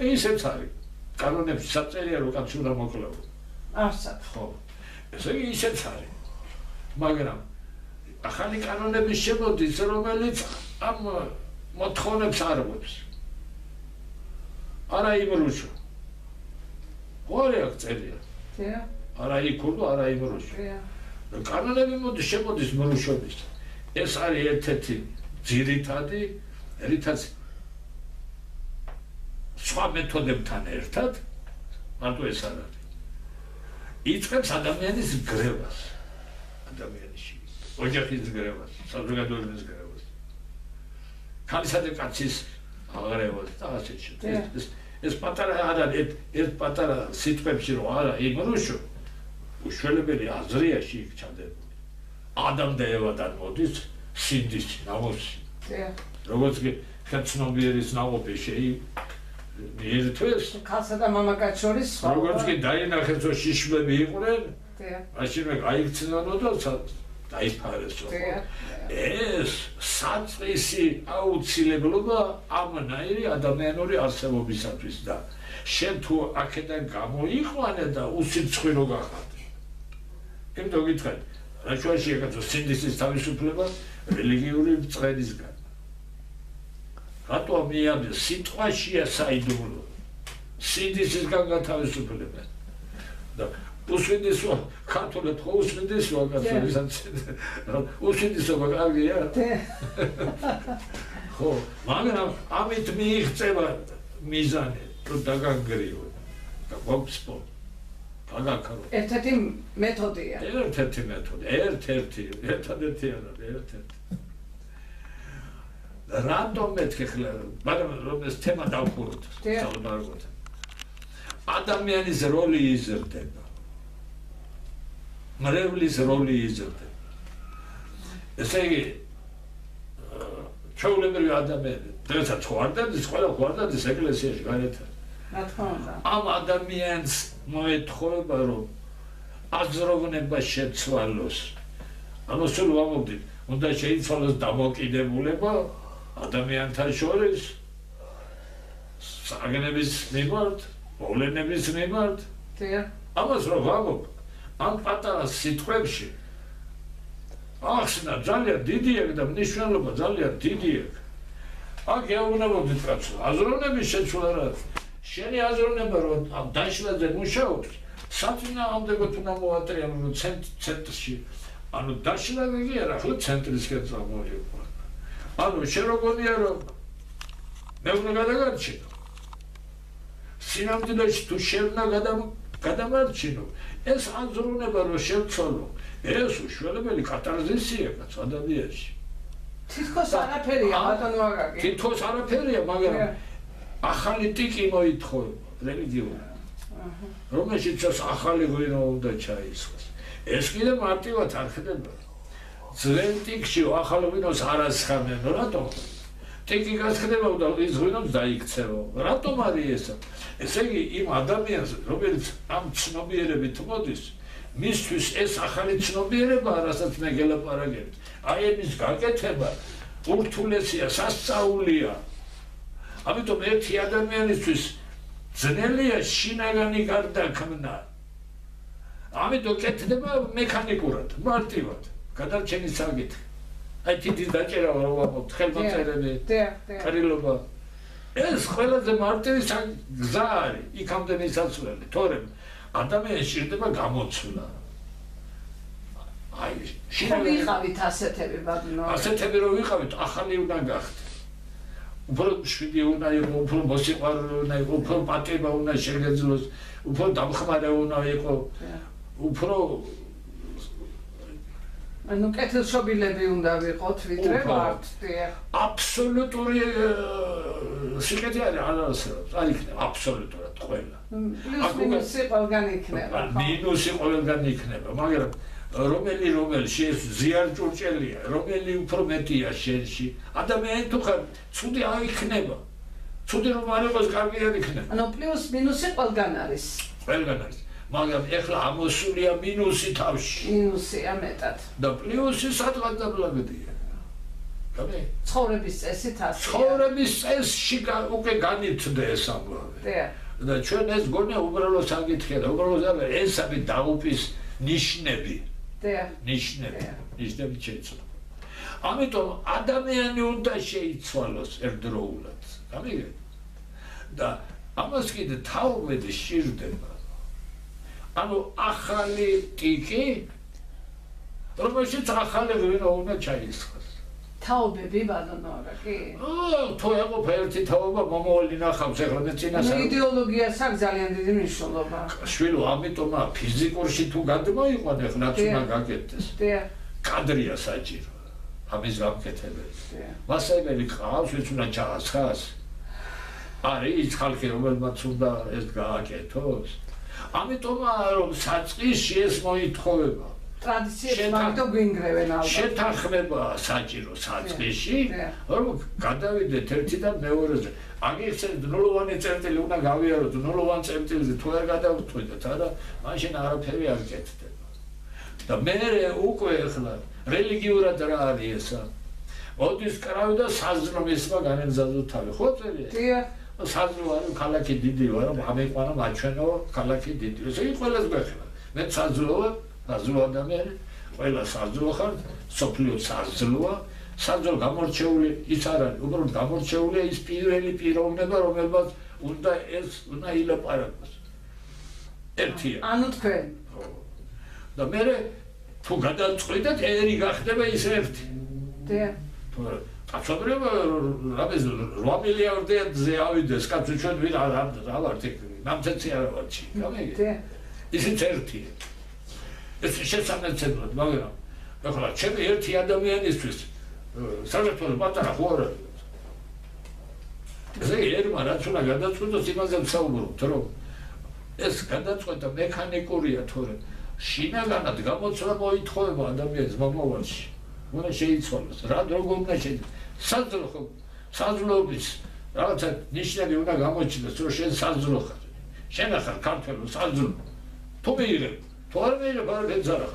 ისეც არის. კანონებში საწერია რომ კაცი უნდა მოკლეო. არსად. ხო. ესე იგი ისეც არის. მაგრამ ახალი კანონების შემოდის რომელიც ამ მოთხოვნებს არღვევს. არა იმრუშო. ყოლე აქ წერია. დიახ. არა იქულო, არა იმროში. და კანონები მოდი შემოდის მრუშობის. ეს არის ერთ-ერთი ძირითადი, რითაც სხვა მეთოდებთან ერთად მარტო ეს არ არის. იწყებს ადამიანის გრევას. ადამიანში. ოჯახის გრევას, საზოგადოების გრევას. ქალისა და კაცის აღარებას და ასე შემდეგ. ეს პატარა არ არის ერთ პატარა სიტყვებში რო არა იმრუშო. უშველებელი აზრია შიგ ჩადებული. ადამ და ევა და მოდის სინდის ნავოსი. როგორც კი ხეცნობიერის ნავობი შეი ერთვეს ქალსა და მამაკაც შორის როგორც კი დაინახეს რომ შიშმები იყვნენ მაშინ მე გაიქცნანო და დაიფარესო ეს საწესი აუცილებლობა ამნაირი ადამიანური არსებობისათვის და შენ თუ აქედან გამოიყვანე და უსიცხვი რო გახარ იმიტომ გითხარი, რა ჩვენში ეკაცო სინდისის თავისუფლება რელიგიური წრედისგან. რატო მიაბი სიტყვაშია საიდუმლო? სინდისისგან გათავისუფლება. და უსვიდისო ქართულად ხო უსვიდისო კაცო ისაც უსვიდისო კარგია? ხო, მაგრამ ამით მიიღწევა მიზანი, რომ დაგანგრიო. და გვაქვს მაგაქარო ერთ-ერთი მეთოდია. ერთ-ერთი მეთოდი, ერთ-ერთი, ერთადერთი არა, ერთ-ერთი. რატომ მეთქე ხლა, მაგრამ რომ ეს თემა დავხუროთ, ძალბარგოთ. ადამიანის როლი იზრდება. მრევლის როლი იზრდება. ესე იგი ჩაულებრივი ადამიანი, დღესაც ხო არ დადის, ყველა ხო არ დადის ეკლესიაში გარეთ. რა თქმა უნდა. ამ ადამიანს მოეთხოვება რომ აზროვნება შეცვალოს. ანუ სულ ვამბობთ, უნდა შეიცვალოს დამოკიდებულება ადამიანთა შორის საგნების მიმართ, მოვლენების მიმართ. დიახ. ამას რო ვამბობ, ამ პატარა სიტყვებში ახსნა ძალიან დიდი ეგ და მნიშვნელობა ძალიან დიდი ეგ. აქ ეუბნებოდით კაცო, აზროვნების შეცვლა რა შენი აზროვნება რომ ამ დაშლაზე მუშაობს, საწინააღმდეგოდ უნდა მოატრიალო ცენტრში. ანუ დაშლაზე კი არა, ხო ცენტრისკენ წამოიღო. ანუ შენ როგორია რომ მე უნდა გადაგარჩინო. სინამდვილეში თუ შენ უნდა გადამარჩინო, ეს აზროვნება რომ შევცვალო, ეს უშველებელი კატარზისია კაც ადამიანში. თითქოს არაფერია ბატონო აგაკი. თითქოს არაფერია, მაგრამ ახალი ტიკი მოითხოვ რელიგიური. რომელშიც ახალი ღვინო უნდა ჩაისხოს. ეს კიდე მარტივად არ ხდება. ძველ ტიკში ახალი ღვინოს არ ასხამენ, რატომ? ტიკი გასხდება და ის ღვინო დაიქცევა. რატომ არის ესა? ესე იგი იმ ადამიანს, რომელიც ამ ცნობიერებით მოდის, მისთვის ეს ახალი ცნობიერება, რასაც მე გელაპარაკებ, აი ამის გაკეთება ურთულესია, სასწაულია. ამიტომ ერთი ადამიანისთვის ძნელია შინაგანი გარდაქმნა. ამიტომ კეთდება მექანიკურად, მარტივად, გადარჩენის საკითხი. აი თითის დაჭერა რა ვამბობ, ხელმოწერები. დიახ, დიახ. კრილობა. ეს ყველაზე მარტივი გზა არის, იქამდე მისასვლელი, თორემ ადამიანს შეიძლება გამოცვლა. აი, შენ ვიყავით ასეთები ბაბნო. ასეთები რო ვიყავით, ახალი უნდა გახდე. უფრო შვიდი უნდა იყო, უფრო მოსიყვარულე უნდა იყო, უფრო პატება უნდა შეგეძლოს, უფრო დამხმარე უნდა იყო. უფრო ანუ კეთილშობილები უნდა ვიყოთ, ვიდრე დიახ. აბსოლუტური სიკეთე არის არასდროს, არ იქნება აბსოლუტურად ყველა. პლუს მინუსი ყველგან იქნება. მინუსი ყველგან იქნება, მაგრამ რომელი რომელში ეს ზიარჭურჭელია, რომელი უფრო მეტია შენში. ადამიანი თუ ხარ, ცუდი არ იქნება. ცუდი რომ არ იყოს, კარგი არ იქნება. ანუ პლუს მინუსი ყველგან არის. ყველგან არის. მაგრამ ეხლა ამოსულია მინუსი თავში. მინუსია მეტად. და პლუსი სადღაც დაბლაგდია. გამე? ცხოვრების წესით ასე. ცხოვრების წესში უკვე განიცდე ეს ამბავი. დიახ. და ჩვენ ეს გონია უბრალოდ საკითხია და უბრალოდ ეს ამი დაუპის ნიშნები. ნიშნები ნიშნები შეიძლება ამიტომ ადამიანი უნდა შეიცვალოს ერთდროულად გამიგე და ამას კიდე თავმედი შირდება ანუ ახალი ტიკი რომელშიც ახალი ღვინო უნდა ჩაისხოს თაობები ბატონო რა კი? აა თუ ეგო ფერტი თაობა მომოვალი ნახავს ახლა მე წინასწარ. ნუ იდეოლოგიას აქვს ძალიან დიდი მნიშვნელობა. შვილო, ამიტომა ფიზიკურში თუ გადმოიყვან ახლა თუნა გაკეთდეს. დიახ. კადრია საჭირო. ამის გამკეთებელი. დიახ. მასაებელი ყავს, ვიც უნდა ჩაასხას. არის ხალხი რომელმაც უნდა ეს გააკეთოს. ამიტომა რომ საწყისში ეს მოითხოვება. ტრადიციებს მაგდო გვინგრევენ ალბათ. შეთანხმება საჭირო საწყისში, რომ გადავიდეთ ერთი და მეორეზე. აგიხსენეთ ნულოვანი წერტილი უნდა გავიაროთ ნულოვან წერტილზე თუ არ გადავწყვეტეთ, არა, მაშინ არაფერი არ გეთდება. და მე უკვე ახლა რელიგიურად რა არის ესა? ოდის კრავი და საზრომისმა განემზადო თავი, ხო წერია? დიახ. საზრო არის ქალაქი დიდი ვარ, ამეყარა მაჩვენო ქალაქი დიდი. ესე იგი ყველას გეხება. მე საზრო ვარ საზრო ადამიანი, ყველა საზრო ხარ, სოფლიო საზროა, საზრო გამორჩეული ის არ არის, უბრალოდ გამორჩეულია ის პირველი პიროვნება, რომელსაც უნდა ეს უნდა ილაპარაკოს. ერთია. ანუ თქვენ. და მე თუ გადაწყვეტეთ, ერი გახდება ის ერთი. დე. აცობრებ რამეს 8 მილიარდზე ავიდეს, კაცო ჩვენ ვინ არ არ ვართ იქ. ნამცეცი არ ვარჩი. გამიგე? ისიც ერთია. ეს შესაძლებლად, მაგრამ ახლა ჩემი ერთი ადამიანისთვის საქართველოს პატარა ხო არა? ეს ერმა რაც უნდა გადაწყვეტოს იმაზე ვსაუბრობთ, რომ ეს გადაწყვეტა მექანიკურია თორე შინაგანად გამოცვლა მოითხოვება ადამიანის მომავალში. უნდა შეიცვალოს, რა როგორ უნდა შეიძლება? საძლო ხო? საძლოების რაღაცა ნიშნები უნდა გამოჩნდეს, რომ შენ საძლო ხარ. შენ ახალ ქართველო საძლო. თუ მიიღებ, თუ არ მიიღებ, არ გეძარა.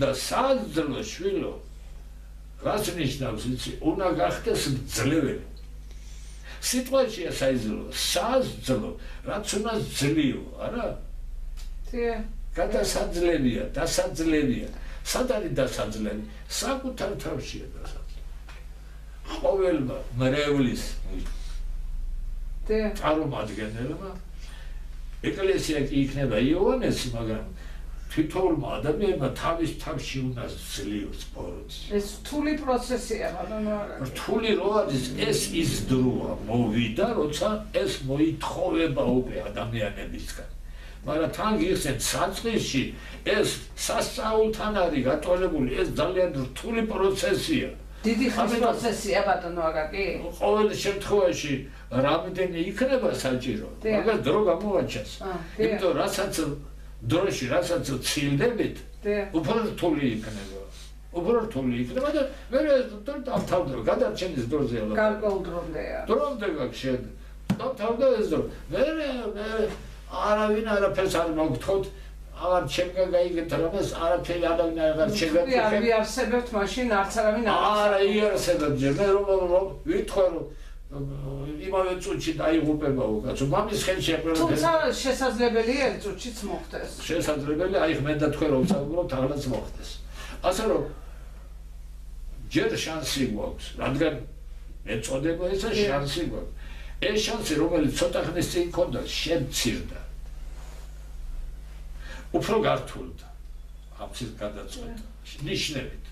და საძლო შვილო რაც ნიშნავს იცი, უნდა გახდეს ძლეველი. სიტუაცია საიძლო, საძლო, რაც უნდა ძლიო, არა? თია. გადასაძლებია, დასაძლებია. სად არის დასაძლევი? საკუთარ თავშია. ყოველმა მრევლის თია. წარმომადგენელმა ეკლესია კი იქნება იოანესი, მაგრამ თვითონ ადამიანმა თავის თავში უნდა ძლიოს პოროც. ეს რთული პროცესია, ბატონო. რთული რო არის, ეს ის დროა მოვიდა, როცა ეს მოითხოვება უკვე ადამიანებისგან. მაგრამ თან გიხსენ საწყისში ეს სასწაულთან არის გატოლებული, ეს ძალიან რთული პროცესია. დიდი ხნის პროცესია ბატონო აკაკი. ყოველ შემთხვევაში რამდენი იქნება საჭირო, მაგრამ დრო გამოვაჩას. იმიტომ რასაც დროში რასაც ცილდებით, უფრო რთული იქნება. უფრო რთული იქნება და მე დავთავდრო გადარჩენის დროზე გარკვეულ დრომდეა. დრომდე გაქვს შენ. დავთავდე ეს დრო. მე მე არავინ არაფერს არ მოგთხოვთ. აღარ ჩემგან გაიგეთ რამეს არაფერი არავინ აღარ შეგაცხე. არ ვიარსებებთ მაშინ არც არავინ არ არა იარსებებთ მე რომ ვითხოვ რომ იმავე წუთში დაიღუპება უკაცო. მამის ხელში აკრება. თუმცა შესაძლებელია წუთშიც მოხდეს. შესაძლებელი, აი მე და თქვენ რომ საუბრობთ, აღარაც მოხდეს. ასე რომ ჯერ შანსი გვაქვს, რადგან ეწოდება ეს შანსი გვაქვს. ეს შანსი რომელიც ცოტა ხნის წინ ქონდა, შემცირდა. უფრო გართულდა. აფცის გადაწყვეტა. ნიშნებით.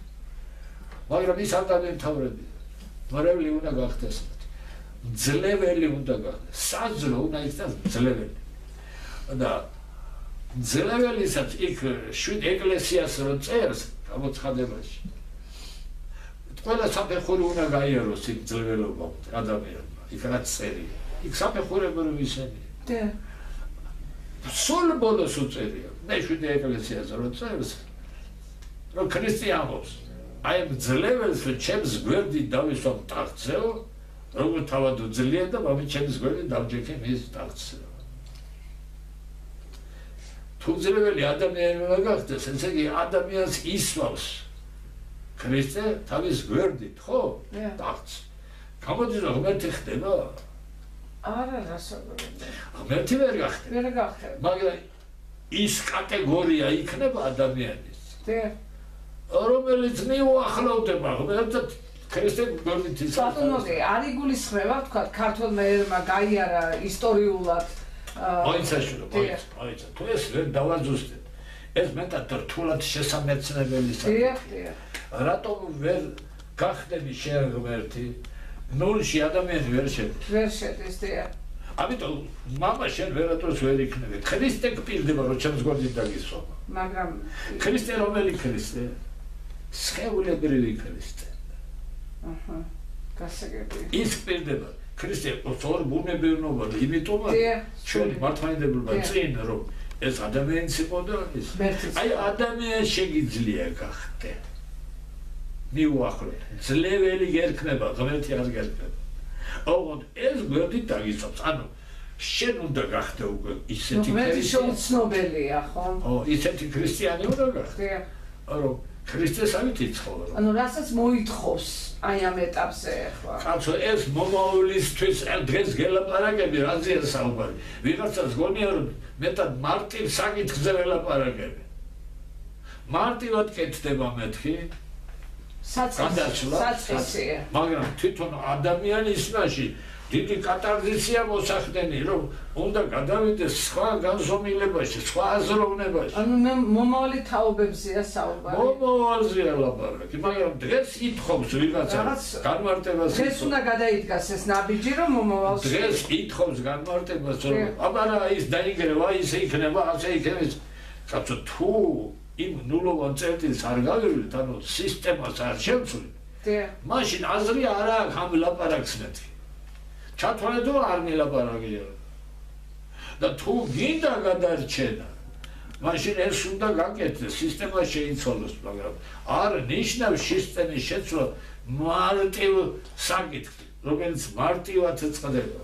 მაგრამ ის ადამიანთავრები. მარევი უნდა გახდეს. ძლეველი უნდა გახდეს. საძლო უნდა იქნას ძლეველი. და ძლეველისაც იქ შვიდ ეკლესიას რო წერს გამოცხადებაში. ყველა საფეხური უნდა გაიაროს იქ ძლეველობა ადამიანმა. იქ რაც წერია. იქ საფეხურები რო ისენი. და სულ ბოლოს უწერია. მე შვიდ ეკლესიას რო წერს რო ქრისტიანობს. აი ძლეველს ჩემს გვერდით დავისვამ ტახტზეო როგორ თავად უძლია და მომი ჩემს გვერდი დავჯექე მის ტახტს. თუ ძლეველი ადამიანი უნდა გახდეს, ესე იგი ადამიანს ისვავს ქრისტე თავის გვერდით, ხო? ტახტს. გამოდის რომ მერტი ხდება? არა, რასაკვირველია. მერტი ვერ გახდება. ვერ გახდება. მაგრამ ის კატეგორია იქნება ადამიანის. დე. რომელიც მიუახლოვდება, მეტად ქრისტე გორდით ის ბატონოზე არ იგულისხმება თქვა ქართულმა ერმა გაიარა ისტორიულად აიცაშულა აიცა თუ ეს ვერ დავაძუსტებ ეს მეტად რთულად შესამეცნებელი საკითხია რატომ ვერ გახდები შეერთი ნულში ადამიანი ვერ შედი ვერ შედის დია ამიტომ мама შენ ვერატოს ვერ იქნები ქრისტე გპირდება რომ ჩემს გორდით დაგისვა მაგრამ ქრისტე რომელი ქრისტე სხეულებრივი ქრისტე აჰა. გასაგები. ის პირდება ქრისტე ოთორ ბუნებრივობა და იმიტომ ჩვენი მართლმადიდებელობა წინ რომ ეს ადამიანის იყო და ის აი ადამიანი შეგიძლია გახდე. მიუახლო. ძლეველი გერქნება, ღმერთი არ გერქნება. ოღონდ ეს გვერდით დაგიცავს. ანუ შენ უნდა გახდე უკვე ისეთი ქრისტიანი. ღმერთი შეუცნობელია, ხო? ო, ისეთი ქრისტიანი უნდა გახდე. ანუ ქრისტეს ამით იცხოვრო. ანუ რასაც მოითხოვს აი ამ ეტაპზე ახლა. კაცო ეს მომავლისთვის დღეს გელაპარაკები რაზეა საუბარი. ვიღაცას გონია რომ მეტად მარტივ საკითხზე ველაპარაკები. მარტივად კეთდება მეთქი. საწყისი. მაგრამ თვითონ ადამიანის მასში დიდი კატარზისია მოსახდენი, რომ უნდა გადავიდეს სხვა განზომილებაში, სხვა აზროვნებაში. ანუ მე მომავალი თაობებზია საუბარი. მომავალზეა ლაპარაკი, მაგრამ დღეს ითხოვს ვიღაცა განმარტებას. დღეს უნდა გადაიდგას ეს ნაბიჯი, რომ მომავალს დღეს ითხოვს განმარტებას, რომ აბარა ის დაიგრევა, ის იქნება, ასე იქნება. კაცო თუ იმ ნულოვან წერტილს არ გავივლით, ანუ სისტემას არ შევცვლით. დიახ. მაშინ აზრი არ აქვს ამ ლაპარაკს მეტი. ჩათვალე თუ არ მილაპარაკია. და თუ გინდა გადარჩენა, მაშინ ეს უნდა გაკეთდეს, სისტემა შეიცვალოს, მაგრამ არ ნიშნავს სისტემის შეცვლა მარტივ საკითხი, რომელიც მარტივად წდება.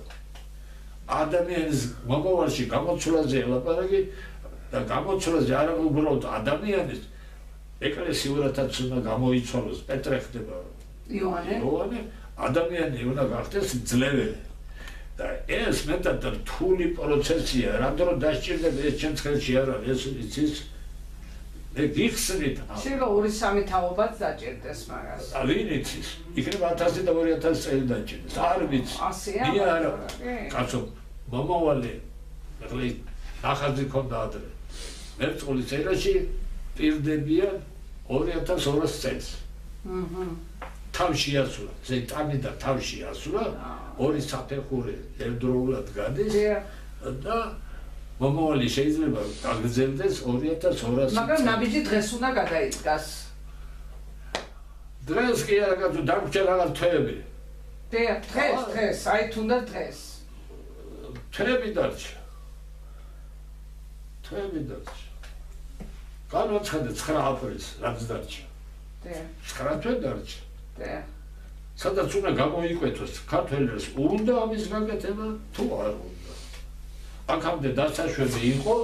ადამიანის მომავალში გამოცვლაზე ლაპარაკი და გამოცვლაზე არ უბრალოდ ადამიანის ეკლესიურათაც უნდა გამოიცვალოს, პეტრე ხდება. იოანე. იოანე ადამიანი უნდა გახდეს ძლეველი. და ეს მეტად რთული პროცესია, რადგან დასჭირდება ეს ჩემს ხელში არ არის, ეს იცის მე გიხსნით. შეიძლება ორი სამი თაობაც დაჭირდეს მაგას. ვინ იცის? იქნება 1000 და 2000 წელი დაჭირდეს. არ ვიცი. ასეა. მე არა. კაცო, მომავალი. ეხლა ნახაზი ქონდა ადრე. მე წული წერაში პირდებიან 2200 წელს. აჰა. თავში ასულა, ზე ტანი და თავში ასულა, ორი საფეხური ერთდროულად გადის და მომავალი შეიძლება გაგრძელდეს 2200 მაგრამ ნაბიჯი დღეს უნდა გადაიდგას. დღეს კი არა გაძუ დაგჭე რაღაც თვეები. დიახ, დღეს, დღეს, აი თუნდაც დღეს. თვეები დარჩა. თვეები დარჩა. განაცხადე 9 აპრილს რაც დარჩა. დიახ. 9 თვე დარჩა. და სადაც უნდა გამოიკვეთოს ქართველებს უნდა ამის გაკეთება? თუ არ უნდა? აქამდე დასაშვები იყო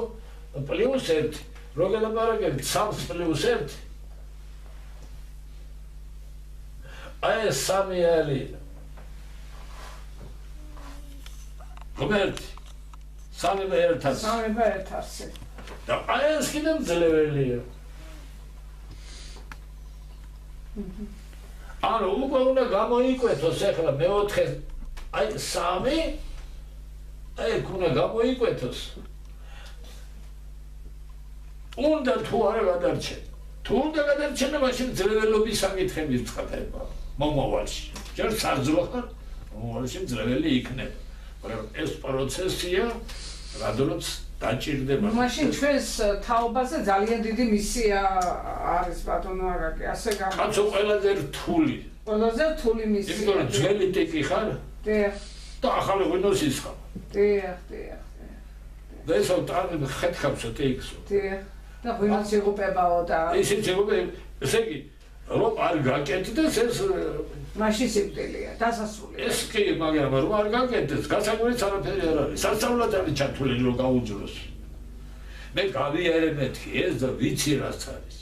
პლუს 1 როგორ ლაპარაკობთ 3 პლუს 1 აი სამი ალი. კომერტ სამი ერთად სამი ერთად და აი ეს კიდევ ძლეველია ანუ უკვე უნდა გამოიკვეთოს ახლა მეოთხე აი სამი აი უნდა გამოიკვეთოს. უნდა თუ არა გადარჩენ. თუ უნდა გადარჩენ მაშინ ძლეველობის საკითხები წხდება მომავალში. ჯერ საძრო ხარ მომავალში ძლეველი იქნება. მაგრამ ეს პროცესია რადგანაც დაჭirdება. მაშინ ჩვენს თაობაზე ძალიან დიდი მისია არის ბატონო აგაკი, ასე გამა. კაცო ყველაზე რთული. ყველაზე რთული მისია. იმიტომ რომ ძველი ტიპი ხარ? დიახ. და ახალი ვინდოსის ხარ? დიახ, დიახ. და ეს ოთარი ხეთქავს ტექსტს. დიახ. და ვინც იღუპებაო და ისიც იღუპებ, ესე იგი რომ არ გაკეთდეს ეს მაშინ სიკვდილია, დასასრულია. ეს კი, მაგრამ რომ არ გაკეთდეს, გასაკვირიც არაფერი არ არის. სასწაულად არის ჩათვლილი რომ გაუძროს. მე გავიარე მეთქი, ეს და ვიცი რაც არის.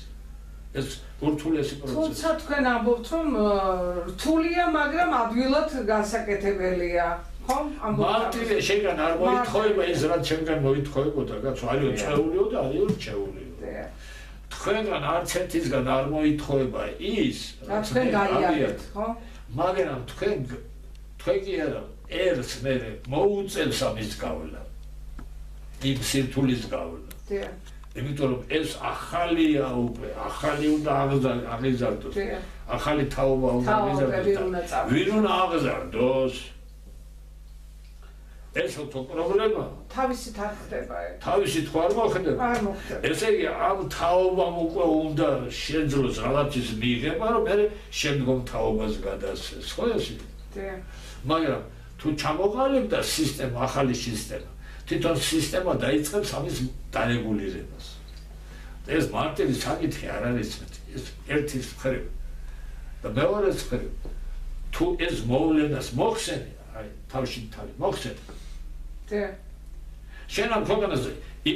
ეს ურთულესი პროცესი. თუმცა თქვენ ამბობთ რომ რთულია, მაგრამ ადვილად ამბობთ. მარტივე შეგან არ მოითხოვება ის რაც შეგან მოითხოვებოდა, კაცო, არიო წეულიო და არიო რჩეულიო. თქვენგან არც ერთისგან არ მოითხოვება ის, რაც თქვენ გაიარეთ, ხო? მაგრამ თქვენ თქვენ კი არა ერს მე მოუწევს ამის გავლა. იმ სირთულის გავლა. დიახ. იმიტომ რომ ეს ახალია უკვე, ახალი უნდა აღიზარდოს. დიახ. ახალი თაობა უნდა აღიზარდოს. ვინ უნდა აღზარდოს? ეს უფრო პრობლემა. თავისით არ ხდება ეს. თავისით არ მოხდება? არ მოხდება. ესე იგი ამ თაობამ უკვე უნდა შეძლოს რაღაცის მიღება, რომ მე შემდგომ თაობას გადასცეს, ხო ესე? დიახ. მაგრამ თუ ჩამოყალიბდა სისტემა, ახალი სისტემა, თვითონ სისტემა დაიწყებს ამის დარეგულირებას. ეს მარტივი საკითხი არ არის, ეს ერთის მხრივ. და მეორე მხრივ, თუ ეს მოვლენას მოხსენი, აი, თავში თავი მოხსენი, და შენ ამ ქვეყანაზე ი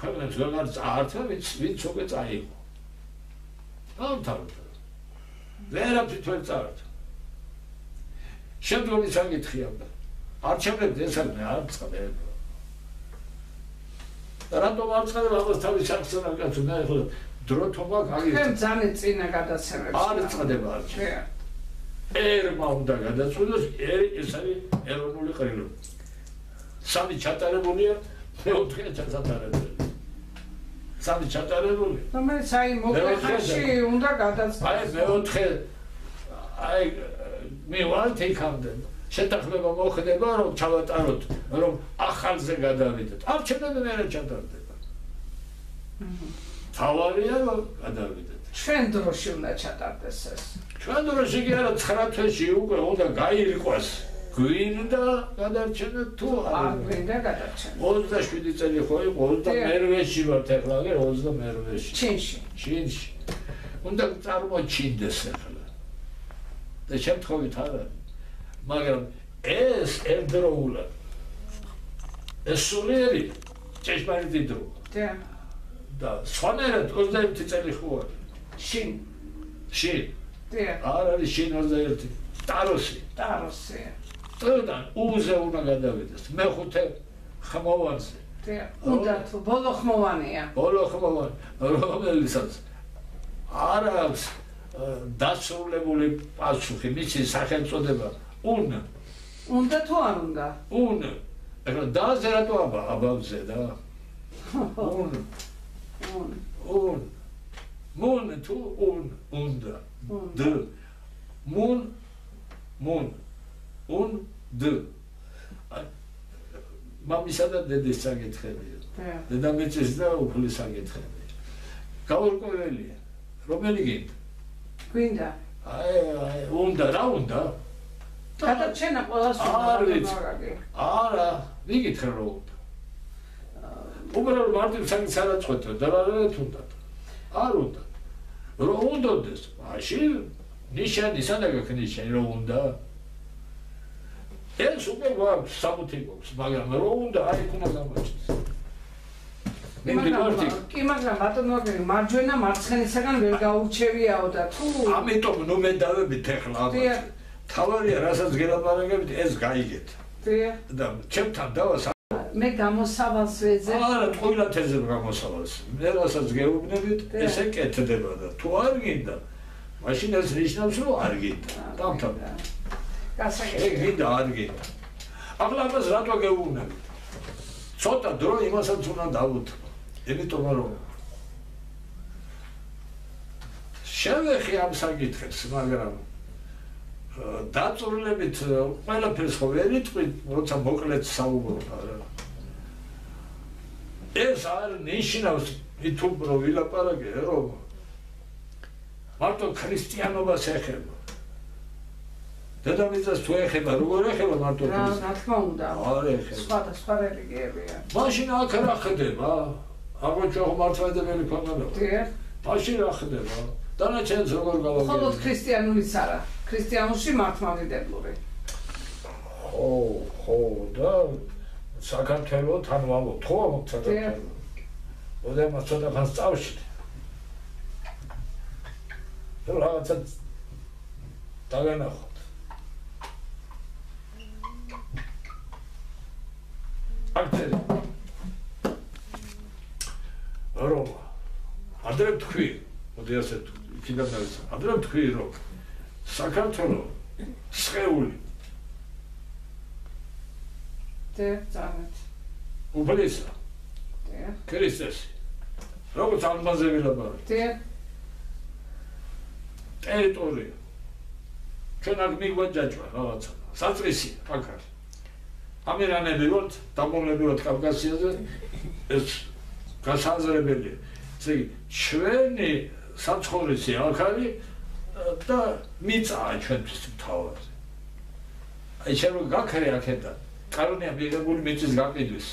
ქვეყნებს როგორ წაართვა ვინც ვინც უკვე წაიღო. ამ თავად. ვერაფრით ვერ წაართვა შემდგომი საკითხია არჩევნები ეს არის არ წადება რატომ არ წადება ამას თავის სახსნა კაცო მე ხო დრო თომა გაიგე ჩვენ ძალიან წინა გადაცემებს არ წადება არჩევნები ერმა უნდა გადაწყვიტოს ერი ეს არის ეროვნული ყრილობა სამი ჩატარებულია მეოთხე ჩატარებული სამი ჩატარებული. რომელიც აი მოკლეხაში უნდა გადაწყვეტოს აი მეოთხე აი მე ვარ შეთანხმება მოხდება რომ ჩავატაროთ რომ ახალზე გადავიდეთ. არჩევნები მე რა ჩატარდება? თავარია რომ გადავიდეთ. ჩვენ დროში უნდა ჩატარდეს ეს ჩვენ დროში კი არა 9 თვეში უკვე უნდა გაირიყვას. გვინდა გადარჩენა თუ არა გვინდა გადარჩენა. 27 წელი ხო იყო? 21-ში ვართ ახლა კი 21-ში ჩინში. ჩინში. უნდა წარმოჩინდეს ახლა. და შემთხვევით არა. მაგრამ ეს ერთდროულად ეს სულიერი ჭეშმარიტი დრო. და და სვანერად 21 წელი ხო არის შინ? შინ არ არის შინ 21 ტაროსი. ტაროსი. წელიდან უზე უნდა გადავიდეს მეხუთე ხმოვანზე. და უნდა თუ ბოლო ხმოვანია. ბოლო ხმოვანი. რომელიცაც არ აქვს დასრულებული პასუხი. მისი სახელწოდება. უნდა უნდა თუ არ უნდა? უნდა ეხლა დაზე რატო აბა აბავზე და. უნდა უნდა უნდა მონ თუ უნდა უნდა д მონ მონ un d მამისა და დედის საკითხებია. დედამიწის და უფლის საკითხებია. გაურკვეველია. რომელი გინდა? გვინდა. აი, აი, უნდა რა უნდა? გადაჩენა ყველას არ ვიცი. არა, ვიგითხრა რომ უნდა. უბრალოდ მარტივ საკითხს არ აწყვეტო და რა რა თუნდა. არ უნდა. რომ უნდადეს, მაშინ ნიშანი სანაგა ქნიშანი რომ უნდა. ეს უკვე გვაქვს საბუთი გვაქვს, მაგრამ რო უნდა აი უნდა გამოჩნდეს. კი, მაგრამ ბატონო, მარჯვენა მარცხენისაგან ვერ გაურჩევიაო და თუ ამიტომ ნუ მე დავებით ახლა. თავარია, რასაც გელაპარაკებით, ეს გაიგეთ. და ჩემთან დავას მე გამოსავალს ვეძებ. არა, ყველა თეზებ გამოსავალს. მე რასაც გეუბნებით, ესე კეთდება და თუ არ გინდა, მაშინ ეს ნიშნავს, რომ არ გინდა. დამთავრდა. ეგ გინდა არ გინდა ახლა ამას რატო გეუბნები ცოტა დრო იმასაც უნდა დავუთმო იმიტომ რომ შევეხი ამ საკითხებს მაგრამ დაწურლებით ყველაფერს ხო ვერ იტყვით როცა მოკლედ საუბრობ არა ეს არ ნიშნავს ითუბ რომ ვილაპარაკე რომ მარტო ქრისტიანობას ეხება დედამიწას თუ ეხება, როგორ ეხება მარტო ქრისტიანს? რა თქმა უნდა. არ ეხება. სხვა და სხვა რელიგიებია. მაშინ აქ რა ხდება? აღოჩო მართლმადიდებელი ქვეყანა. დიახ. მაშინ რა ხდება? დანარჩენს როგორ გავაგებთ? მხოლოდ ქრისტიანულიც არა. ქრისტიანულში მართლმადიდებლური. ხო, ხო, და საქართველოს თან ვალოთ, ხო, საქართველოს. ოდე მას ცოტა ხანს წავშით. და რაღაცა დაგანახო. აქტერი რომ ადრე თქვი მოდი ასე იქიდან დაიცა ადრე თქვი რომ საქართველოს სხეული დე ძანეთ უბლისა დე ქრისტეს როგორც ალბანზე ვილაპარაკ დე ტერიტორია ჩვენ აქ მიგვაჯაჭვა რაღაცა საწრისი აქ არის ამერანები ვართ, დამოვლები ვართ კავკასიაზე. ეს გასაზრებელი. ესე იგი, ჩვენი საცხოვრისი აქ არის და მიწაა ჩვენთვის თავაზე. აი შეიძლება გაქრე აქეთან. კანონია მიღებული მიწის გაყიდვის.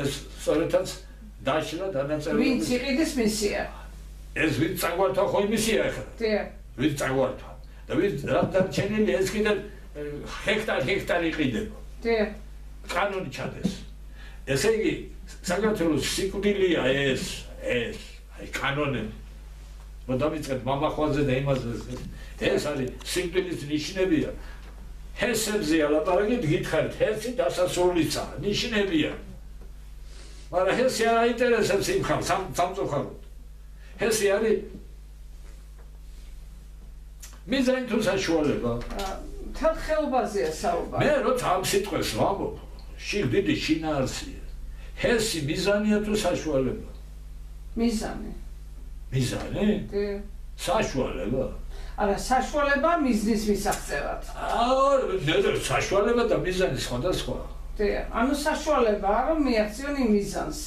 ეს სწორედაც დაშლა დანაწევრებული. ვინც იყიდეს მისია? ეს ვინც წაგვართა ხო იმისია ახლა? დიახ. ვინც წაგვართა. და ვინც რა დარჩენილი ეს კიდე ჰექტარ ჰექტარი იყიდება. დიახ. კანონი ჩადეს. ესე იგი, საქართველოს სიკვდილია ეს, ეს, აი კანონები. მოდამიწყეთ მამახვაზე და იმაზე. ეს არის სიკვდილის ნიშნებია. ჰესებზე ალაპარაკეთ, გითხარით, ჰესი დასასრულიცა, ნიშნებია. მაგრამ ჰესი არ აინტერესებს იმ ხალხს, სამ სამწუხაროდ. ჰესი არის მიზანი თუ საშუალება? თელ ხეობაზეა საუბარი. მე როცა ამ სიტყვას ვამბობ შიგ დიდი შინაარსია. ჰესი მიზანია თუ საშუალება? მიზანი. მიზანი? კი. საშუალება არა საშუალება მიზნის მისაღწევად აა ნუ საშუალება და მიზანი სხვადასხვა კი ანუ საშუალება რომ მიაღწიონ იმ მიზანს.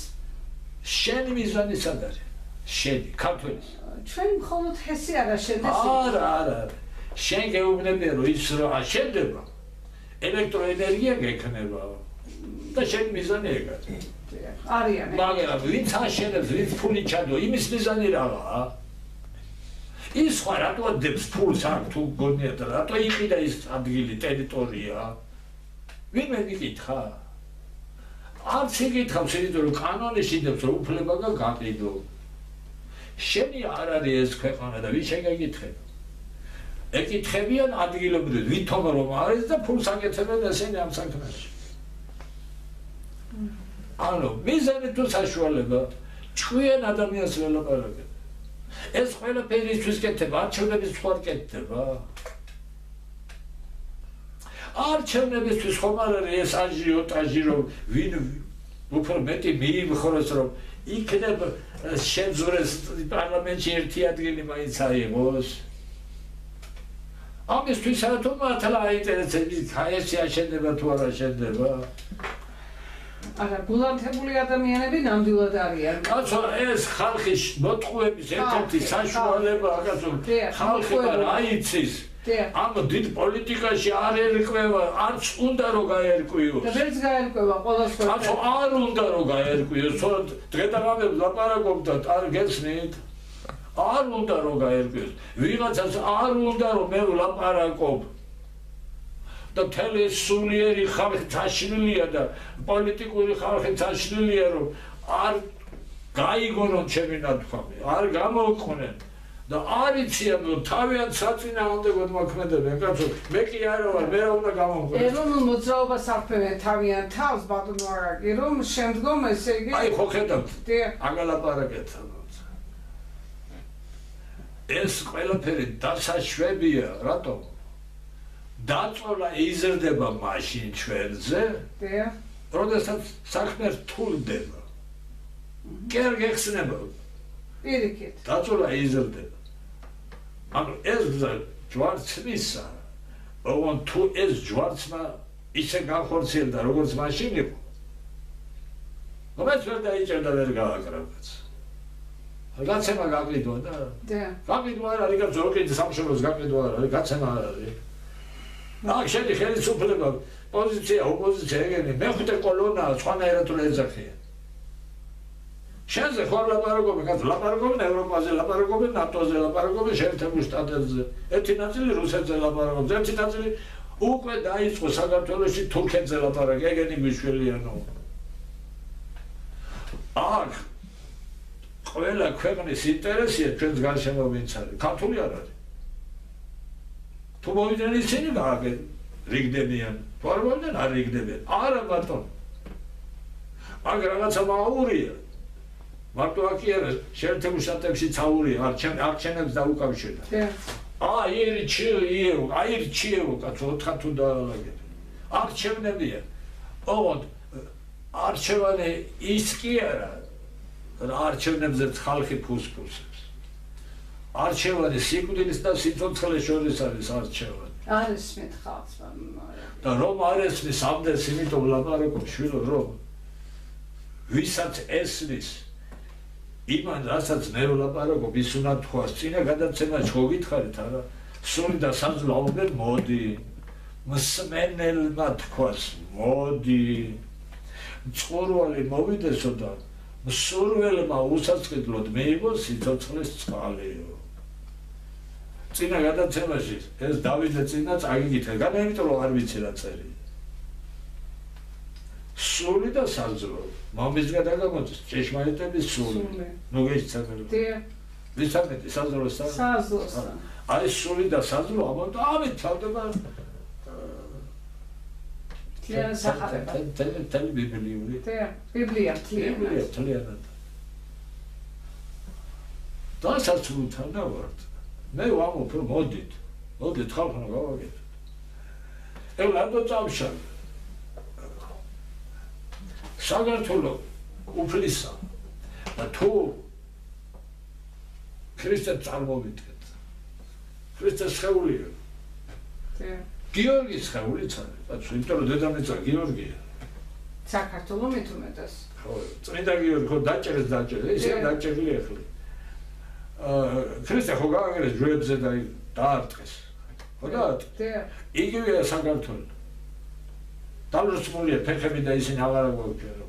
შენი მიზანი სად არის? შენი ქართველი ჩვენ მხოლოდ ჰესი არა შენდეს არა არა შენ გეუბნები რომ ის რა შედება ელექტროენერგია გექნება. და შენ მიზანი ეგა არიან. მაგრამ ვინც აშენებს ვინც ფული ჩადო იმის მიზანი რაღაცა ის ხარ რატო დებს ფულს არ თუ გონია და რატო იყიდა ის ადგილი ტერიტორია? ვინ მე მიკითხა არც იკითხავს ის რომ კანონის იდებს რომ უფლება გაყიდო. შენი არ არის ეს ქვეყანა და ვის შეგეკითხება? ეკითხებიან ადგილობრივ ვითომ რომ არის და ფულს აკეთებენ ესენი ამ საქმეში. ანუ მიზანი თუ საშუალება ჭკვიან ადამიანს ველაპარაკებ ეს ყველაფერი ისთვის კეთება, არჩევნების სხვა კეთდება. არჩევნებისთვის ხომ არ არის ეს აჟიოტაჟი რომ ვინ უფრო მეტი მიიღოს რომ იქნებ შეძვრეს პარლამენტში ერთი ადგილი მაინც აიღოს. ამისთვის საერთოდ მართლა აინტერესებს ხაესი აშენდება თუ არა აშენდება. არა, გულანთებული ადამიანები ნამდვილად არიან. კაცო, ეს ხალხის მოტყუების ერთ-ერთი საშუალება, კაცო, ხალხი რაიცის. ამ დიდ პოლიტიკაში არ ერკვევა, არც უნდა რომ გაერკვიოს. და ვერც გაერკვევა ყოველს ხოლმე. კაცო, არ უნდა რომ გაერკვიოს, თორე დღედაღამე ლაპარაკობდა, არ გესმით? არ უნდა რომ გაერკვიოს. ვიღაცას არ უნდა რომ მე ვლაპარაკობ. და თელი სულიერი ხალხი თაშლილია და პოლიტიკური ხალხი თაშლილია რომ არ გაიგონონ ჩემი ნათქვამი არ გამოვყვნენ და არ იციან რომ თავიანთ საწინააღმდეგოდ მოქმედებენ. კაცო მე კი არა ვარ მე რა უნდა გამოვყვენ ეროვნულ მოძრაობას არფევენ თავიანთ თავს ბატონო არაგი რომ შემდგომ ესე იგი აი ხო ხედავთ? აგალაპარაკეთ ეს ყველაფერი დასაშვებია რატომ დაწოლა იზრდება მაშინ ჩვენზე. დიახ. როდესაც საქმე რთულდება. კერ გეხსნება. პირიქით. დაწოლა იზრდება. ანუ ეს ჯვარცმისა. ოღონ თუ ეს ჯვარცმა ისე განხორციელდა როგორც მაშინ იყო. რომელიც ვერ დაიჭერდა ვერ გააკრავს. გაცემა გაგვიდვა და? და. გაგვიდვა არ არის გაწოლკი სამშობლოს გაგვიდვა არ არის გაცემა არ არის. აქ შედი ხელისუფლება პოზიცია ოპოზიცია ეგენი. მეხუთე კოლონა სხვანაირად უნდა ეძახია შენზე ხო ლაპარაკობენ კაც ლაპარაკობენ ევროპაზე ლაპარაკობენ ნატოზე ლაპარაკობენ შეერთებულ შტატებზე. ერთი ნაწილი რუსეთზე ლაპარაკობს. ერთი ნაწილი უკვე დაიწყო საქართველოსი თურქეთზე ლაპარაკი. ეგენი მიშველიანო აქ ყველა ქვეყნის ინტერესია ჩვენს გარშემო ვინც არის ქართული არ არის თუ მოვიდნენ ისინი გააგე? რიგდებიან. თუ არ მოვიდნენ არ რიგდებიან. არა ბატონ. მაგ რაღაცა მაურია. მარტო აქ არა შეერთებულ შტატებში წაურია არ ჩემ არ ჩემებს დაუკავშირდა აი ერჩი იო აი ერჩიო კაცო ოთხა თუ დაალაგებ არჩევნებია ოღონდ არჩევანი ის კი არა. არჩევნებზე ხალხი ფუსფუსებს არჩევანი სიკვდილის და სიცოცხლის შორის არის არჩევანი. არის მე ხალხს და რომ არის ის ამდენს იმიტომ ლაპარაკობ შვილო რომ ვისაც ესნის იმან რასაც მე ვლაპარაკობ ის უნდა თქვას წინა გადაცემა ხო გითხარით არა? სული და საზლაობერ მოდი. მსმენელმა თქვას მოდი. წყორვალი მოვიდესო და მსურველმა უსაცხებლოდ მეიღო სიცოცხლის წყალიო წინა გადაცემაში ეს დავიდე წინა წაგიგითხე განა იმიტომ რომ არ ვიცი რა წერი სული და საზრო მომის გადაგამოწეს ჭეშმარიტების სული. ნუ გეჩცემელი დიახ ვიცამეთი საზრო სა საზრო აი სული და საზრო ამიტომ ამით თავდება თლიან სახარება თელი თელი ბიბლიური. დიახ ბიბლია თლიან ბიბლია თლიან. და საცრუთან და ვართ მე ვამბობ რომ მოდით მოდი თხალხნა გავაკეთე. ელანდო წავშა. საქართველო უფლისა და თუ ქრისტე წარმოვიდგეთ. ქრისტე შეუულია. დე გიორგის შეულიცა, ბაცო, იმიტომ რომ დედამიწა გიორგია. საქართველოს მithumetas ხო, წმინდა გიორგი ხო დაჭერეს დაჭერეს, ისე დაჭერილი ახლა. ქრისტე ხო გააგერეს ჯუებზე და დაარტყეს. ხო და დე იგივეა საქართველო. დალროსმულია ფეხები და ისინი აღარ გვაქვს.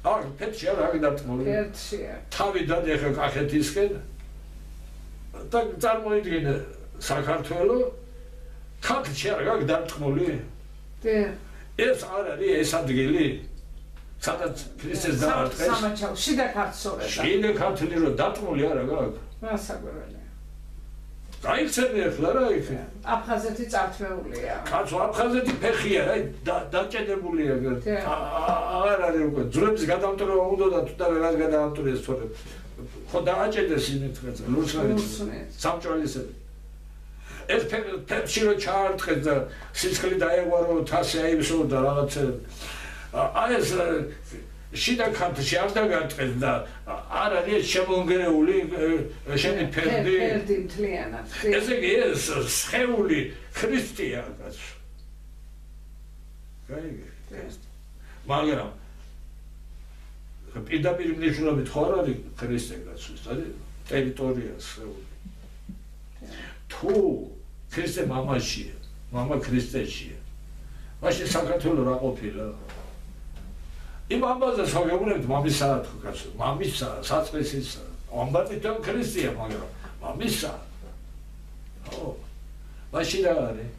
აი, ფეთში არ არის დარტყმული. ერთია თავი დადიხე კახეთისკენ. და წარმოიდგინე საქართველო ქართლში არ გაქვს დარტყმული. დე ეს არ არის ეს ადგილი. სადაც ქრისტეს დაარტყეს. სამაჩალ შიდა ქართსორე და შინე ქართლი რო დარტყმული არა გაქვს. მასაგვერელი გაიქცევი ახლა რა იქ. აფხაზეთი წართმეულია კაცო აფხაზეთი ფეხია რა და- დაჭედებულია აღარ არის უკვე ძრების გადამტრება უნდა და თუ და რას გადაამტრეს თორე. ხო დააჭედეს იმით რაც ლურსნარით. ლურსნარით. სამჭრელისები. ეს ფებში რო ჩაარტყეს და სისხლი დაეღვარო თასი აივსო და რაღაცა აი ეს ა, შიდა ქართლში არ დაგარტყეს და არ არის შემონგრეული ე, შენი ფერდი. ფერდი. მთლიანად ესე იგი ეს სხეული ქრისტია კაცო. გაიგე მაგრამ პირდაპირ მნიშვნელობით ხო არ არის ქრისტე კაცო ეს არის ტერიტორია სხეული. თუ ქრისტე მამაშია მამა ქრისტეშია მაშინ საქართველოს რა ყოფილა იმ ამბაზე საგებუნებთ მამისა თუ კაცო მამისა საწყისისა ამბატი თუ ქრისტეა მაგრამ მამისა ო მაშინ რა არის?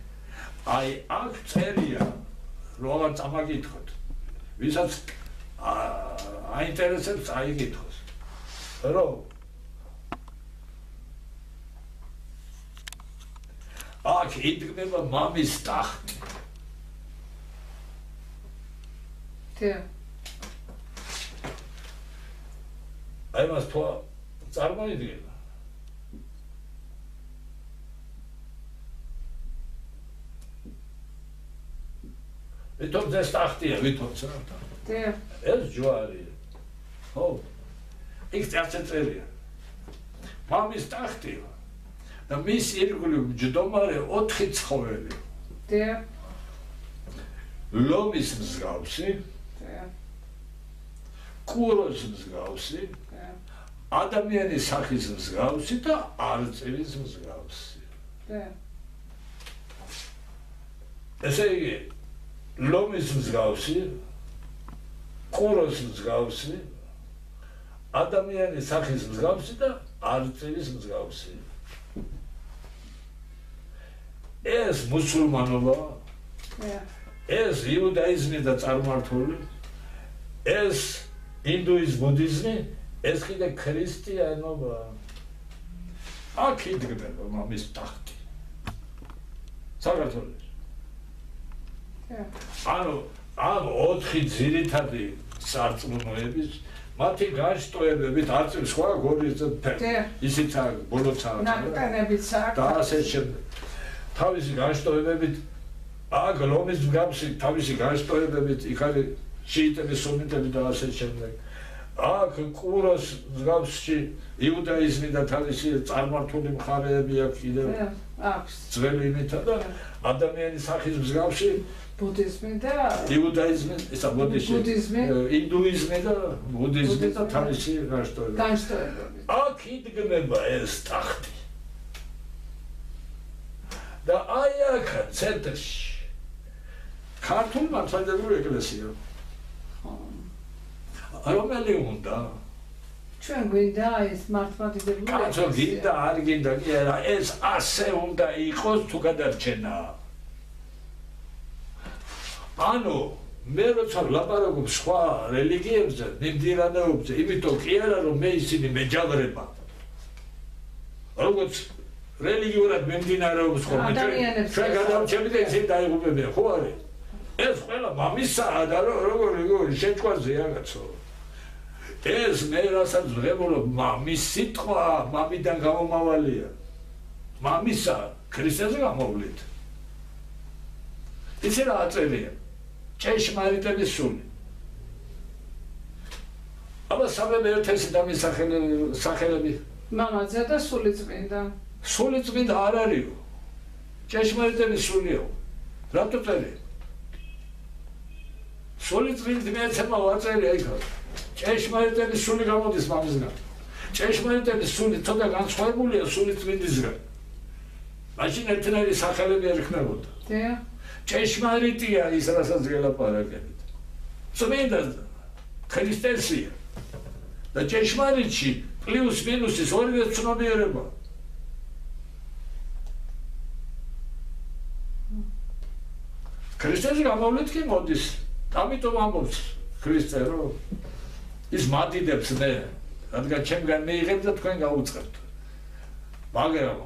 აი აქ წერია რომ წამაგითხოთ ვისაც აინტერესებს აიგითხოს რომ აქ იდგმება მამის ტახტი. დე აი მას თუ წარმოიდგინა. ვიტომ ეს ტახტია ვიტომ რა დე. ეს ჯვარი. ხო. იქ წარწერია მამის ტახტია. და მის ირგვლივ ჯდომარე 4 ცხოველი დე. ლომის მსგავსი. კუროს მსგავსი ადამიანის სახის მსგავსი და არწივის მსგავსი. დე ესე იგი ლომის მსგავსი კუროს მსგავსი ადამიანის სახის მსგავსი და არწივის მსგავსი. ეს მუსულმანობა დე ეს იუდაიზმი და წარმართული ეს ინდუიზმი ბუდიზმი ეს კიდე ქრისტიანობა. აქ იდგმება მამის ტახტი. საქართველოს. ანუ ამ ოთხი ძირითადი სარწმუნოების მათი განშტოებებით არც სხვა დე. ისიც არის ბოლოცა ნაკტენებიც და აქვს ასე შემდეგ თავისი განშტოებებით აგ ლომის მსგავსი თავისი განშტოებებით იქ არის შიიტების სუნიტები და ასე შემდეგ აქ კუროს მსგავსში იუდაიზმი და თავისი წარმართული მხარეები აქვს კიდევ დე აქვს ძველი იმითა და ადამიანის სახის მსგავსი ბუდიზმი და იუდაიზმი, ისა ბუდიზმი, ინდუიზმი და ბუდიზმი და თავისი განშტოება. განშტოებები აქ იდგმება ეს ტახტი. და აი აქ ცენტრში ქართული მართლმადიდებლური ეკლესია. რომელი უნდა? ჩვენ გვინდა ეს მართლმადიდებლური კაცო გინდა არ გინდა კი არა, ეს ასე უნდა იყოს თუ გადარჩენა. ანუ მე როცა ლაპარაკობ სხვა რელიგიებზე, მიმდინარეობებზე, იმიტომ კი არა რომ მე ისინი მეჯავრება. როგორც რელიგიურად მიმდინარეობს ხოლმე ჩვენ გადავჩებით და ისინი დაიღუპებიან, ხო არის? ეს ყველა მამისაა და რო- როგორ როგორ შეჭყვაზეა კაცო. ეს მე რასაც ვღებულობ მამის სიტყვა მამიდან გამომავალია. მამისა ქრისტეზე გამოვლით. იცი რა აწერია? ჭეშმარიტების სული. აბა სამები ერთესი დამისახელები სახელები. მამაძე და სული წმინდა. სული წმინდა არ არისო. ჭეშმარიტების სულიო. რატო წერია? სული წმინდა მეცემა ვაწერია იქ. ჭეშმარიტების სული გამოდის მამისგან. ჭეშმარიტების სული თოდა განსხვავებულია სული წმინდისგან. მაშინ ერთნაირი სახელები ერქნებოდა. დიახ. ჭეშმარიტია ის რასაც გელაპარაკებით. წმინდა ქრისტესია. და ჭეშმარიტში პლუს მინუსის ორივე ცნობიერება. ქრისტეს გამოვლით კი მოდის. ამიტომ ამბობს ქრისტე რომ ის მადიდებს მე, რადგან ჩემგან მიიღებს და თქვენ გაუწყებთ. მაგრამ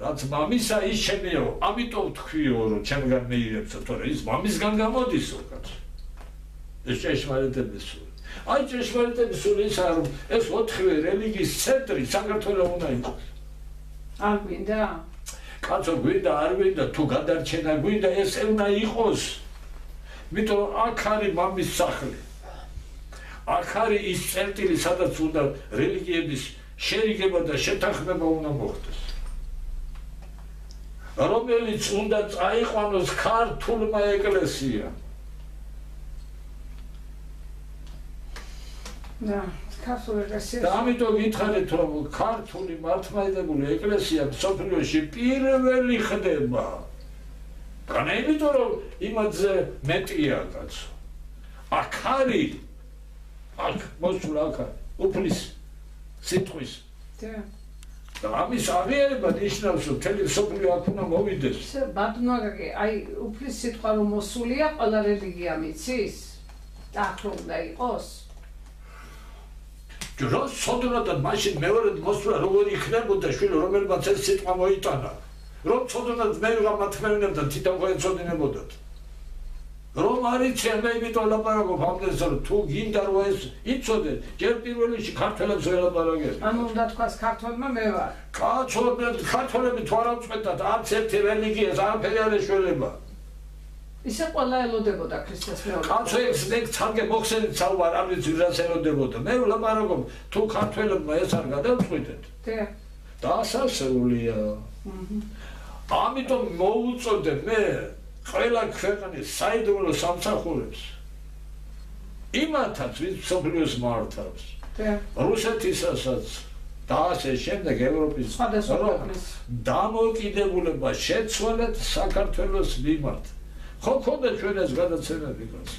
რაც მამისა ის შემიო, ამიტომ თქვიო რომ ჩემგან მიიღებს, თორე ის მამისგან გამოდისო, კაცო. ეს ჭეშმარიტების სული. აი ჭეშმარიტების სული ის არ ეს ოთხივე რელიგიის ცენტრი საქართველოს უნდა იყოს. არ გვინდა? კაცო გვინდა არ გვინდა თუ გადარჩენა გვინდა ეს უნდა იყოს იმიტომ აქ არის მამის სახლი აქ არის ის წერტილი სადაც უნდა რელიგიების შერიგება და შეთანხმება უნდა მოხდეს. რომელიც უნდა წაიყვანოს ქართულმა ეკლესიამ და ქართული ეკლესია და ამიტომ გითხარით რომ ქართული მართლმადიდებელი ეკლესია სოფლიოში პირველი ხდება. და იმიტომ რომ იმაზე მეტია კაცო. აქ არის აქ მოსულა აქ უფლის სიტყვის. და ამის აღიარება ნიშნავს რომ თელი სოფლიო აქ უნდა მოვიდეს. ბატონო აი უფლის სიტყვა რომ მოსულია ყველა რელიგია მიცის და აქ უნდა იყოს. რო სოდროდან მაშინ მეორე მოსვლა როგორი იქნებოდა შვილო რომელმაც ეს სიტყვა მოიტანა? რომ სოდროდან მე გამათქმევინებდა თვითონ ხოეცოდინებოდათ რომ არის ჩემი იმიტომ ლაპარაკობ ამდენს რომ თუ გინდა რომ ეს იცოდე ჯერ პირველ რიგში ქართველებს ველაპარაკე ანუ უნდა თქვას ქართველმა მე ვარ კაცობრად ქართველები თუ არ აღწყვეტათ არც ერთი რელიგიას არაფერი არ ეშველება ისე ყველა ელოდებოდა ქრისტეს მეორე. კაცო ეს მე ცალკე მოხსენით საუბარ არ ვიცი რას ელოდებოდა. მე ვლაპარაკობ თუ ქართველებმა ეს არ გადავწყვიტეთ. დე. დასასრულია. ამიტომ მოუწოდე მე ყველა ქვეყნის საიდუმლო სამსახურებს. იმათაც ვის სოფლიოს მართავს. დე. რუსეთისაც და ასე შემდეგ ევროპის სხვადასხვა დამოკიდებულება შეცვალეთ საქართველოს მიმართ. ხო ხონდა ჩვენ ეს გადაცემები გას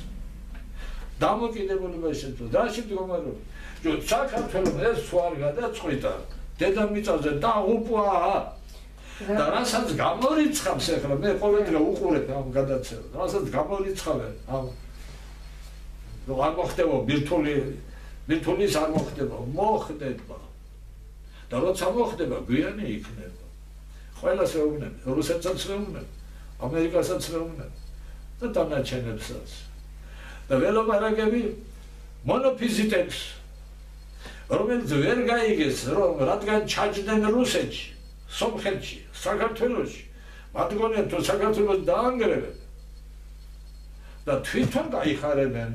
დამოკიდებულება შეძლო და შემდგომარეობ ჯო საქართველოს ეს სვარი გადაწყვიტა დედამიწაზე და უპვა და რასაც გამორიცხავს ახლა მე ყოველდღე უყურებ ამ გადაცემას რასაც გამორიცხავენ ამ რო არ მოხდება ბირთული ბირთულის არ მოხდება მოხდება და როცა მოხდება გვიანი იქნება ყველას ეუბნები რუსეთსაც ეუბნები ამერიკასაც ეუბნები და დანარჩენებსაც. და ველოპარაკები მონოფიზიტებს რომელიც ვერ გაიგეს რომ რადგან ჩაჯდნენ რუსეთში, სომხეთში, საქართველოში, მათ გონიათ თუ საქართველოს დაანგრევენ და თვითონ გაიხარებენ.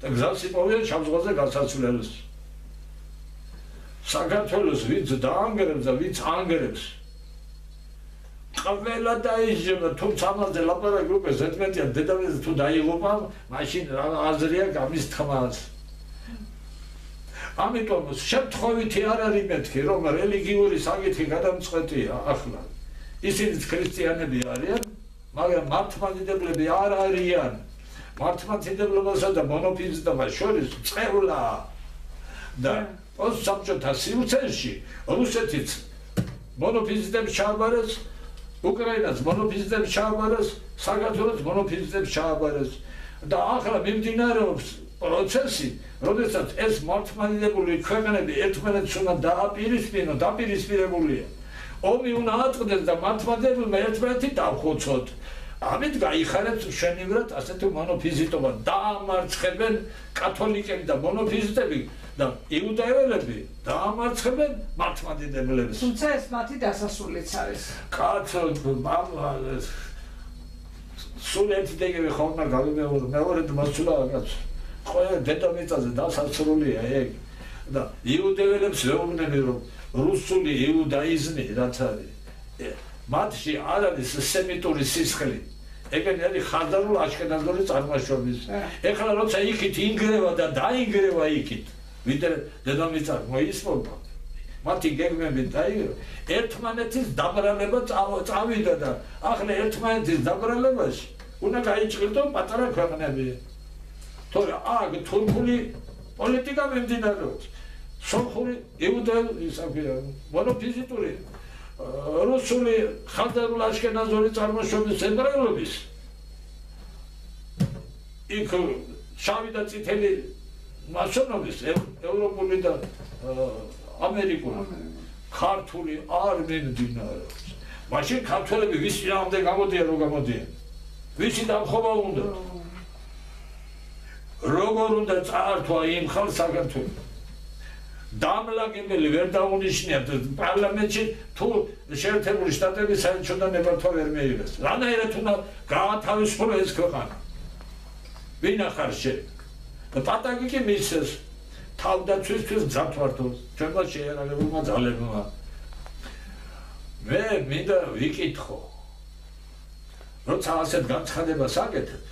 და გზას იპოვიან ჩამზღვაზე გასაცვლელს. საქართველოს ვინც დაანგრევს და ვინც ანგრევს. ყველა დაიჟება თუმცა ამაზე ლაპარაკი უკვე ზეთმეტია დედამიწა თუ დაიღუპა მაშინ აზრია გამის თქმას ამიტომ შემთხვევითი არ არის მეთქი რომ რელიგიური საკითხი გადამწყვეტია ახლა. ისინი ქრისტიანები არიან მაგრამ მართლმადიდებლები არ არიან. მართლმადიდებლობასა და მონოფიზიტობას შორის წევლა და პოსტსაბჭოთა სივრცეში რუსეთიც მონოფიზიტებს ჩააბარეს უკრაინას მონოფიზიტებს ჩააბარეს, საქართველოს მონოფიზიტებს ჩააბარეს. და ახლა მიმდინარეობს პროცესი, როდესაც ეს მართლმადიდებელი ქვეყნები ერთმანეთს უნდა დააპირისპირონ, დაპირისპირებულია. ომი უნდა აწყვეტეს და მართლმადიდებელმა ერთმანეთი დავხოცოთ. ამით გაიხარებს შენივრად ასეთი მონოფიზიტობა. დაამარცხებენ კათოლიკები და მონოფიზიტები და იუდაელები დაამარცხებენ მართლმადიდებლებს. თუმცა ეს მათი დასასრულიც არის. კაცო, მამა სულ ერთი დეგები ხომ უნდა გავიმეორო, მეორე დასულა რაღაც. ყველა დედამიწაზე დასასრულია ეგ. და იუდეველებს ვეუბნები რომ რუსული იუდაიზმი რაც არის მათში არ არის სემიტური სისხლი. ეგენი არის ხარდარულ აშკენაზური წარმოშობის. ეხლა როცა იქით ინგრევა და დაინგრევა იქით ვიდრე დედამიწა მოისმოდა მათი გეგმები დაიგრო ერთმანეთის დაბრალება წავიდა და ახლა ერთმანეთის დაბრალებაში უნდა გაიჭრიდო პატარა ქვეყნები თორე აგ თურქული პოლიტიკა მიმდინარეობს. სოხური იუდელ ისაფია მონოფიზიტური რუსული ხალხური აშკენაზური წარმოშობის ებრაელობის იქ შავი და წითელი მასონობის ევროპული და ამერიკული ქართული არ მიმდინარეობს. მაშინ ქართველები ვის ძამდე გამოდიან რო გამოდიან. ვისი დამხობა უნდა როგორ უნდა წაართვა იმ ხალხ საქართველოს დამლაგებელი ვერ დაუნიშნიათ პარლამენტში თუ შეერთებული შტატები საერთოდ ნებართვა ვერ მეიღეს. რანაირად უნდა გაათავისუფლო ეს ქვეყანა. ვინ ახარ შე? და პატაკი კი მისეს თავდაცვისთვის ძათვართო ჩვენმა შეერალებულმა ძალებმა. მე მინდა ვიკითხო. როცა ასეთ განცხადებას აკეთებ,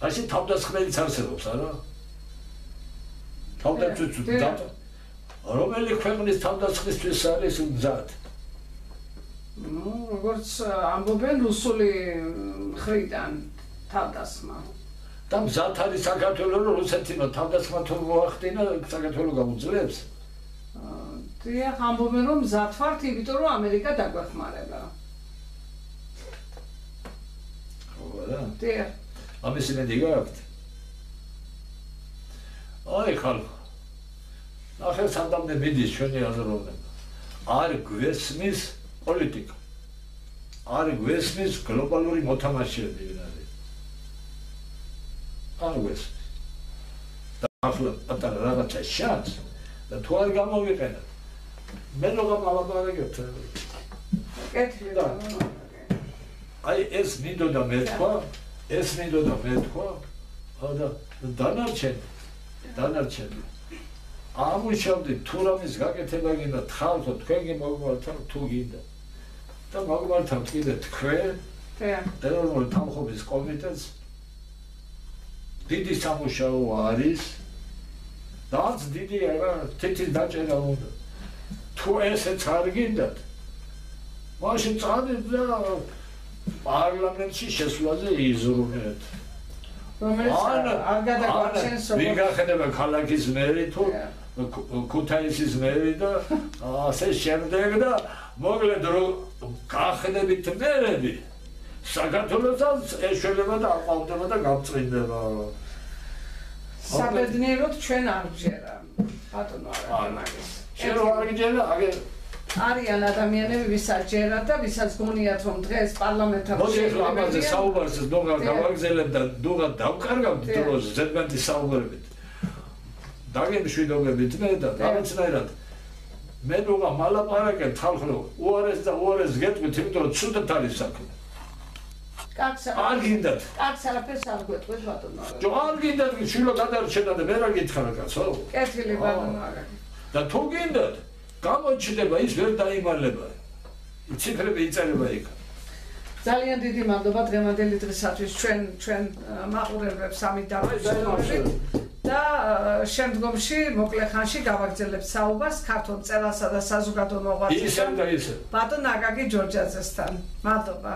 ასე თავდასხმელიც არსებობს, არა? ძათვართო რომელი ქვეყნის თავდასხმისთვის არის მზად? ну, როგორც ამბობენ რუსული მხრიდან თავდასხმა. და მზად არის საქართველოს რომ რუსეთიმა თავდასხმა თუ მოახდინა საქართველოს გამოძლებს? დიახ, ამბობენ რომ მზად ვართ, იმიტომ რომ ამერიკა დაგვეხმარება. ხო რა? დიახ. ამის იმედი გაქვთ? აი ხალხო ახლა სამდამდე მიდის ჩვენი აზროვნება. არ გვესმის პოლიტიკა. არ გვესმის გლობალური მოთამაშეები ვინარი. არ გვესმის. და ახლა პატარა რაღაცა შანს და თუ არ გამოვიყენა მე რო გამალაბარეგებთ. კეთილი და აი ეს მინდოდა მე თქვა, ეს მინდოდა მე თქვა. და დანარჩენი დანარჩენი ამუშავდი თუ რამის გაკეთება გინდა თხალხო თქვენ კი მოგმართავ თუ გინდა. და მოგმართავ კიდე თქვენ ეროვნული თანხმობის კომიტეტს. დიდი სამუშაო არის. დაც დიდი არა თითი დაჭერა უნდა. თუ ესეც არ გინდათ მაშინ წადით და პარლამენტში შესვლაზე იზრუნეთ. რომელიც არ გადაგვაჩენს როგორ ვინ გახდება ქალაქის მერი თუ ქუთაისის მერი და ასე შემდეგ და მოკლედ რომ გახდებით მერები საქართველოსაც ეშველება და აყვავდება და გამწრინდება საბედნიეროდ ჩვენ არ ვჯერა. ბატონო არა მაგის. შენ რა გიჯერა აგერ არიან ადამიანები ვისაც ჯერათ და ვისაც გონიათ რომ დღეს პარლამენტთან მოდი ახლა ამაზე საუბარს დოგა გავაგზელებ და დოგა დავკარგავ დროს ზედმეტი საუბარებით. დაგემშვიდობებით მე და რაღაცნაირად მე დოგა მალაპარაკე ხალხო უარეს და უარეს გეტყვით იმიტომ რომ ცუდად არის საქმე არ გინდათ. კაცსა რაფერს არ გვეტყვით ბატონო ჯო არ გინდათ შილო გადარჩენა და მე რა გითხარ კაცო? კეთილი ბატონო და თუ გინდათ გამოჩნდება ის ვერ დაიმალება. ციფრები იწერება იქ. ძალიან დიდი მადლობა დღევანდელი დღისათვის ჩვენ ჩვენ მაყურებლებს ამით დავაჭრეთ და შემდგომში მოკლე ხანში გავაგრძელებთ საუბარს ქართულ წერასა და საზოგადო მოღვაწეებთან. ბატონ აკაკი ჯორჯაძესთან. მადლობა.